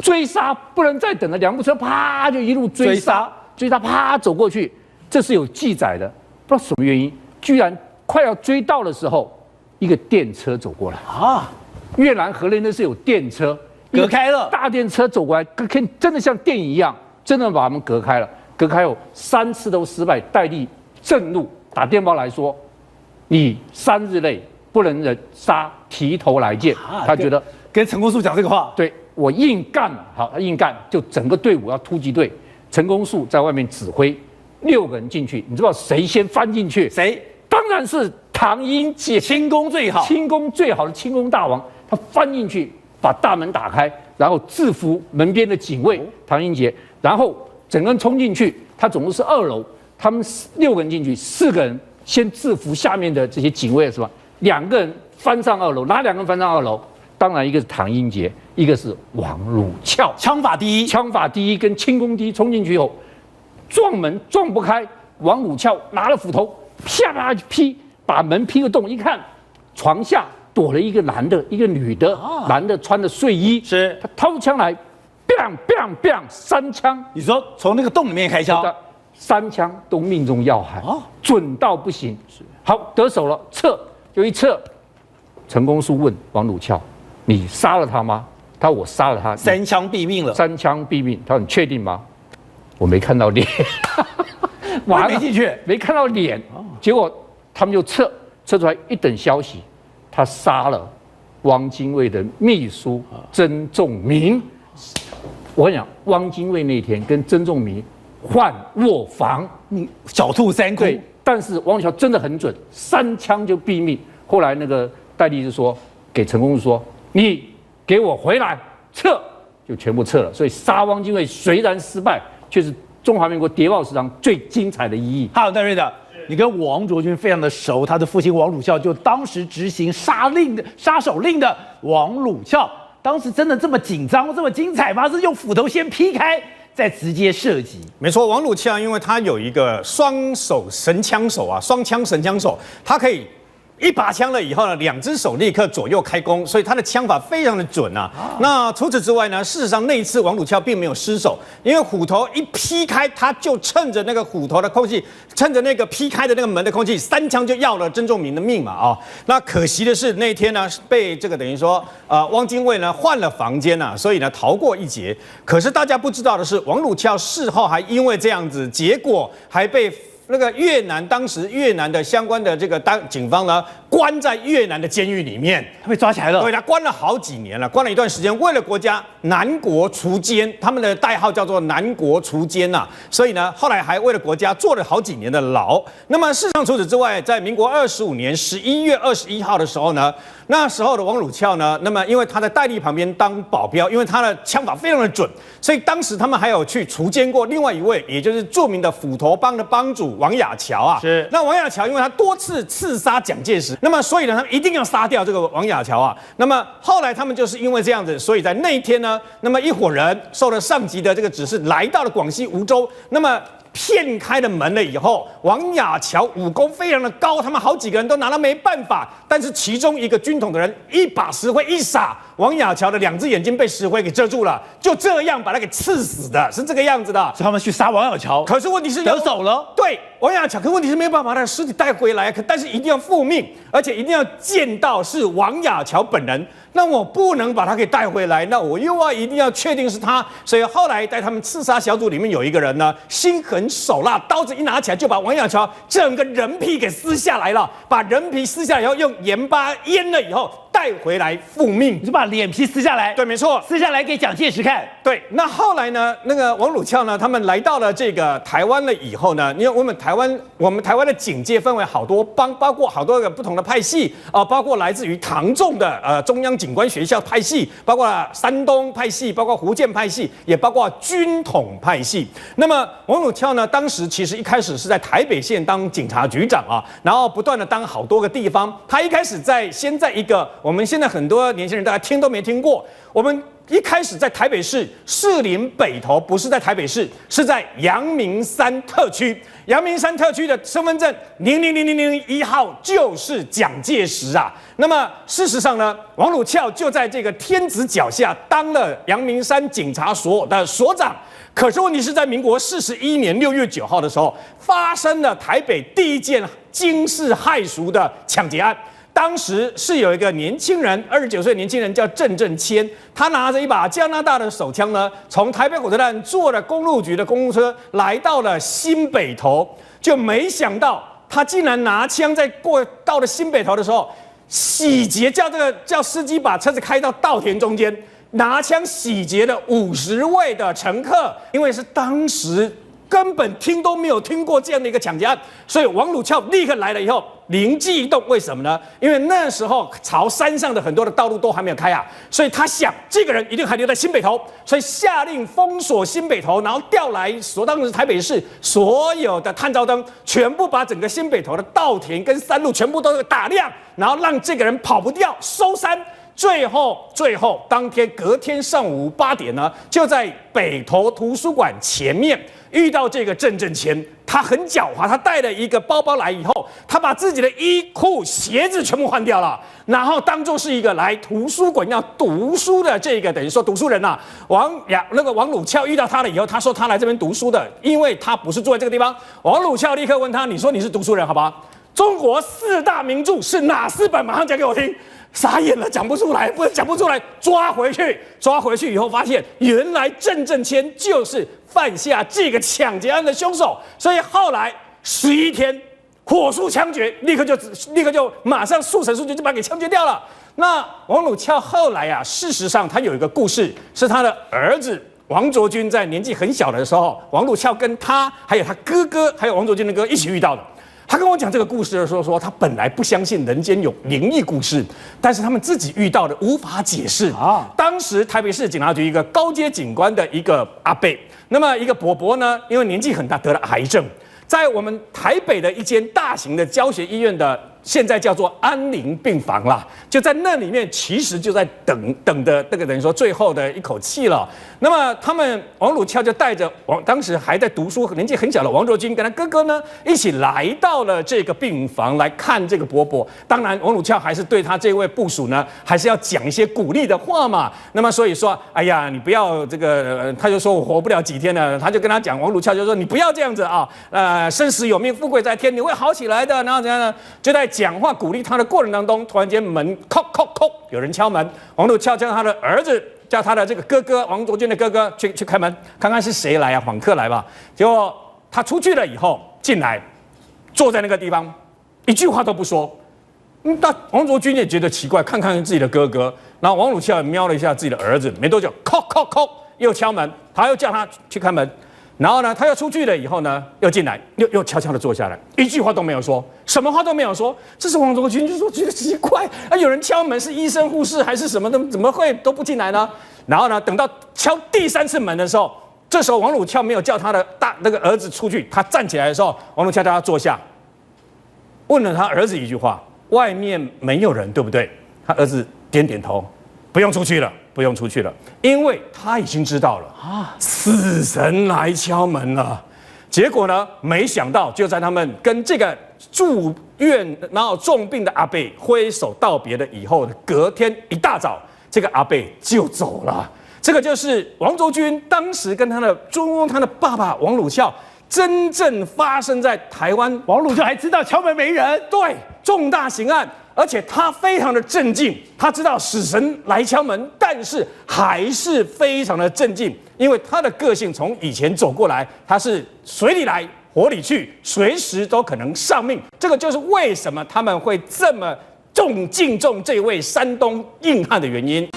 追杀不能再等了，两部车啪就一路追杀，追杀啪走过去，这是有记载的。不知道什么原因，居然快要追到的时候。一个电车走过来啊！越南河内那是有电车隔开了，大电车走过来，跟真的像电影一样，真的把他们隔开了。隔开后三次都失败，戴笠震怒，打电报来说：“你三日内不能人杀，提头来见。”他觉得跟陈公树讲这个话，对我硬干，好，他硬干，就整个队伍要突击队，陈功树在外面指挥，六个人进去，你知道谁先翻进去？谁？当然是。唐英杰轻功最好，轻功最好的轻功大王，他翻进去把大门打开，然后制服门边的警卫唐英杰，然后整个人冲进去。他总共是二楼，他们六个人进去，四个人先制服下面的这些警卫是吧？两个人翻上二楼，哪两个人翻上二楼？当然一个是唐英杰，一个是王鲁翘。枪法第一，枪法第一跟轻功第一，冲进去以后撞门撞不开，王鲁翘拿了斧头啪啪劈。把门劈个洞，一看，床下躲了一个男的，一个女的，男的穿的睡衣，是他掏枪来，bang bang bang，三枪。你说从那个洞里面开枪，三枪都命中要害，准到不行。是好得手了，撤就一撤。陈公书问王鲁翘：“你杀了他吗？”他说：“我杀了他，三枪毙命了。”三枪毙命。他说：“你确定吗？”我没看到脸，我还没进去，没看到脸。结果。他们就撤撤出来，一等消息，他杀了汪精卫的秘书曾仲明。我跟你讲，汪精卫那天跟曾仲明换卧房，小兔三窟。但是王小真的很准，三枪就毙命。后来那个戴笠就说给陈公说：“你给我回来撤，就全部撤了。”所以杀汪精卫虽然失败，却是中华民国谍报史上最精彩的一役。好，戴瑞的。你跟王卓君非常的熟，他的父亲王鲁孝就当时执行杀令的杀手令的王鲁孝，当时真的这么紧张，这么精彩吗？是用斧头先劈开，再直接射击？没错，王鲁孝因为他有一个双手神枪手啊，双枪神枪手，他可以。一把枪了以后呢，两只手立刻左右开弓，所以他的枪法非常的准啊。那除此之外呢，事实上那一次王鲁翘并没有失手，因为虎头一劈开，他就趁着那个虎头的空气，趁着那个劈开的那个门的空气，三枪就要了曾仲明的命嘛啊。那可惜的是那天呢，被这个等于说呃汪精卫呢换了房间呐，所以呢逃过一劫。可是大家不知道的是，王鲁翘事后还因为这样子，结果还被。那个越南当时越南的相关的这个当警方呢，关在越南的监狱里面，他被抓起来了。对，他关了好几年了，关了一段时间，为了国家南国除奸，他们的代号叫做南国除奸呐。所以呢，后来还为了国家坐了好几年的牢。那么，事实上除此之外，在民国二十五年十一月二十一号的时候呢，那时候的王鲁翘呢，那么因为他在戴笠旁边当保镖，因为他的枪法非常的准，所以当时他们还有去除奸过另外一位，也就是著名的斧头帮的帮主。王亚樵啊。是那王亚樵因为他多次刺杀蒋介石，那么所以呢，他们一定要杀掉这个王亚樵啊。那么后来他们就是因为这样子，所以在那一天呢，那么一伙人受了上级的这个指示，来到了广西梧州，那么。骗开了门了以后，王亚乔武功非常的高，他们好几个人都拿他没办法。但是其中一个军统的人一把石灰一撒，王亚乔的两只眼睛被石灰给遮住了，就这样把他给刺死的，是这个样子的。所以他们去杀王亚乔，可是问题是得手了。对，王亚乔，可问题是没有办法把他的尸体带回来，可但是一定要复命，而且一定要见到是王亚乔本人。那我不能把他给带回来，那我又要一定要确定是他。所以后来在他们刺杀小组里面有一个人呢，心狠手辣，刀子一拿起来就把王亚樵整个人皮给撕下来了，把人皮撕下来以后用盐巴腌了以后带回来复命。就把脸皮撕下来，对，没错。撕下来给蒋介石看。对，那后来呢？那个王鲁翘呢？他们来到了这个台湾了以后呢，因为我们台湾，我们台湾的警界分为好多帮，包括好多个不同的派系啊、包括来自于唐仲的呃中央警官学校派系，包括山东派系，包括福建派系，也包括军统派系。那么王鲁翘呢，当时其实一开始是在台北县当警察局长啊，然后不断的当好多个地方。他一开始在先在一个我们现在很多年轻人大家听都没听过，我们。一开始在台北市士林北投，不是在台北市，是在阳明山特区。阳明山特区的身份证零零零零零一号就是蒋介石啊。那么事实上呢，王鲁翘就在这个天子脚下当了阳明山警察所的所长。可是问题是在民国四十一年六月九号的时候，发生了台北第一件惊世骇俗的抢劫案。当时是有一个年轻人，二十九岁年轻人叫郑正谦，他拿着一把加拿大的手枪呢，从台北火车站坐了公路局的公车来到了新北投，就没想到他竟然拿枪在过到了新北投的时候，洗劫叫这个叫司机把车子开到稻田中间，拿枪洗劫了五十位的乘客，因为是当时。根本听都没有听过这样的一个抢劫案，所以王鲁翘立刻来了以后灵机一动，为什么呢？因为那时候朝山上的很多的道路都还没有开啊，所以他想这个人一定还留在新北投，所以下令封锁新北投，然后调来所当时台北市所有的探照灯，全部把整个新北投的稻田跟山路全部都打亮，然后让这个人跑不掉，收山。最后，最后当天隔天上午八点呢，就在北投图书馆前面遇到这个郑正乾。他很狡猾，他带了一个包包来以后，他把自己的衣裤、鞋子全部换掉了，然后当做是一个来图书馆要读书的这个等于说读书人呐、王呀，那个王鲁翘遇到他了以后，他说他来这边读书的，因为他不是住在这个地方。王鲁翘立刻问他：“你说你是读书人，好不好？中国四大名著是哪四本？马上讲给我听。”傻眼了，讲不出来，不是讲不出来，抓回去，抓回去以后发现，原来郑正谦就是犯下这个抢劫案的凶手，所以后来十一天火速枪决，立刻就立刻就马上速审速决就把他给枪决掉了。那王鲁翘后来啊，事实上他有一个故事，是他的儿子。王卓君在年纪很小的时候，王鲁翘跟他还有他哥哥，还有王卓君的哥一起遇到的。他跟我讲这个故事的时候，说他本来不相信人间有灵异故事，但是他们自己遇到的无法解释啊。当时台北市警察局一个高阶警官的一个阿贝，那么一个伯伯呢，因为年纪很大得了癌症，在我们台北的一间大型的教学医院的。现在叫做安宁病房啦，就在那里面，其实就在等等的那个等于说最后的一口气了。那么他们王鲁翘就带着王当时还在读书、年纪很小的王卓君跟他哥哥呢，一起来到了这个病房来看这个伯伯。当然，王鲁翘还是对他这位部属呢，还是要讲一些鼓励的话嘛。那么所以说，哎呀，你不要这个，他就说我活不了几天了，他就跟他讲，王鲁翘就说你不要这样子啊，呃，生死有命，富贵在天，你会好起来的。然后怎样呢？就在讲话鼓励他的过程当中，突然间门叩叩叩，有人敲门，王鲁翘叫他的儿子，叫他的这个哥哥王卓君的哥哥去去开门，看看是谁来啊，访客来吧。结果他出去了以后进来，坐在那个地方，一句话都不说。嗯，但王卓君也觉得奇怪，看看自己的哥哥，然后王鲁翘也瞄了一下自己的儿子，没多久，叩叩叩，又敲门，他又叫他去开门。然后呢，他又出去了以后呢，又进来，又又悄悄的坐下来，一句话都没有说，什么话都没有说。这是王卓君就说觉得奇怪啊，有人敲门是医生、护士还是什么的，怎么会都不进来呢？然后呢，等到敲第三次门的时候，这时候王鲁翘没有叫他的大那个儿子出去，他站起来的时候，王鲁翘叫他坐下，问了他儿子一句话：外面没有人，对不对？他儿子点点头，不用出去了，不用出去了，因为他已经知道了啊，死神来敲门了。结果呢，没想到就在他们跟这个住院然后重病的阿贝挥手道别了以后，隔天一大早，这个阿贝就走了。这个就是王卓君当时跟他的中他的爸爸王鲁孝真正发生在台湾，王鲁孝还知道敲门没人，对，重大刑案，而且他非常的镇静，他知道死神来敲门，但是还是非常的镇静，因为他的个性从以前走过来，他是水里来火里去，随时都可能丧命。这个就是为什么他们会这么重敬重这位山东硬汉的原因。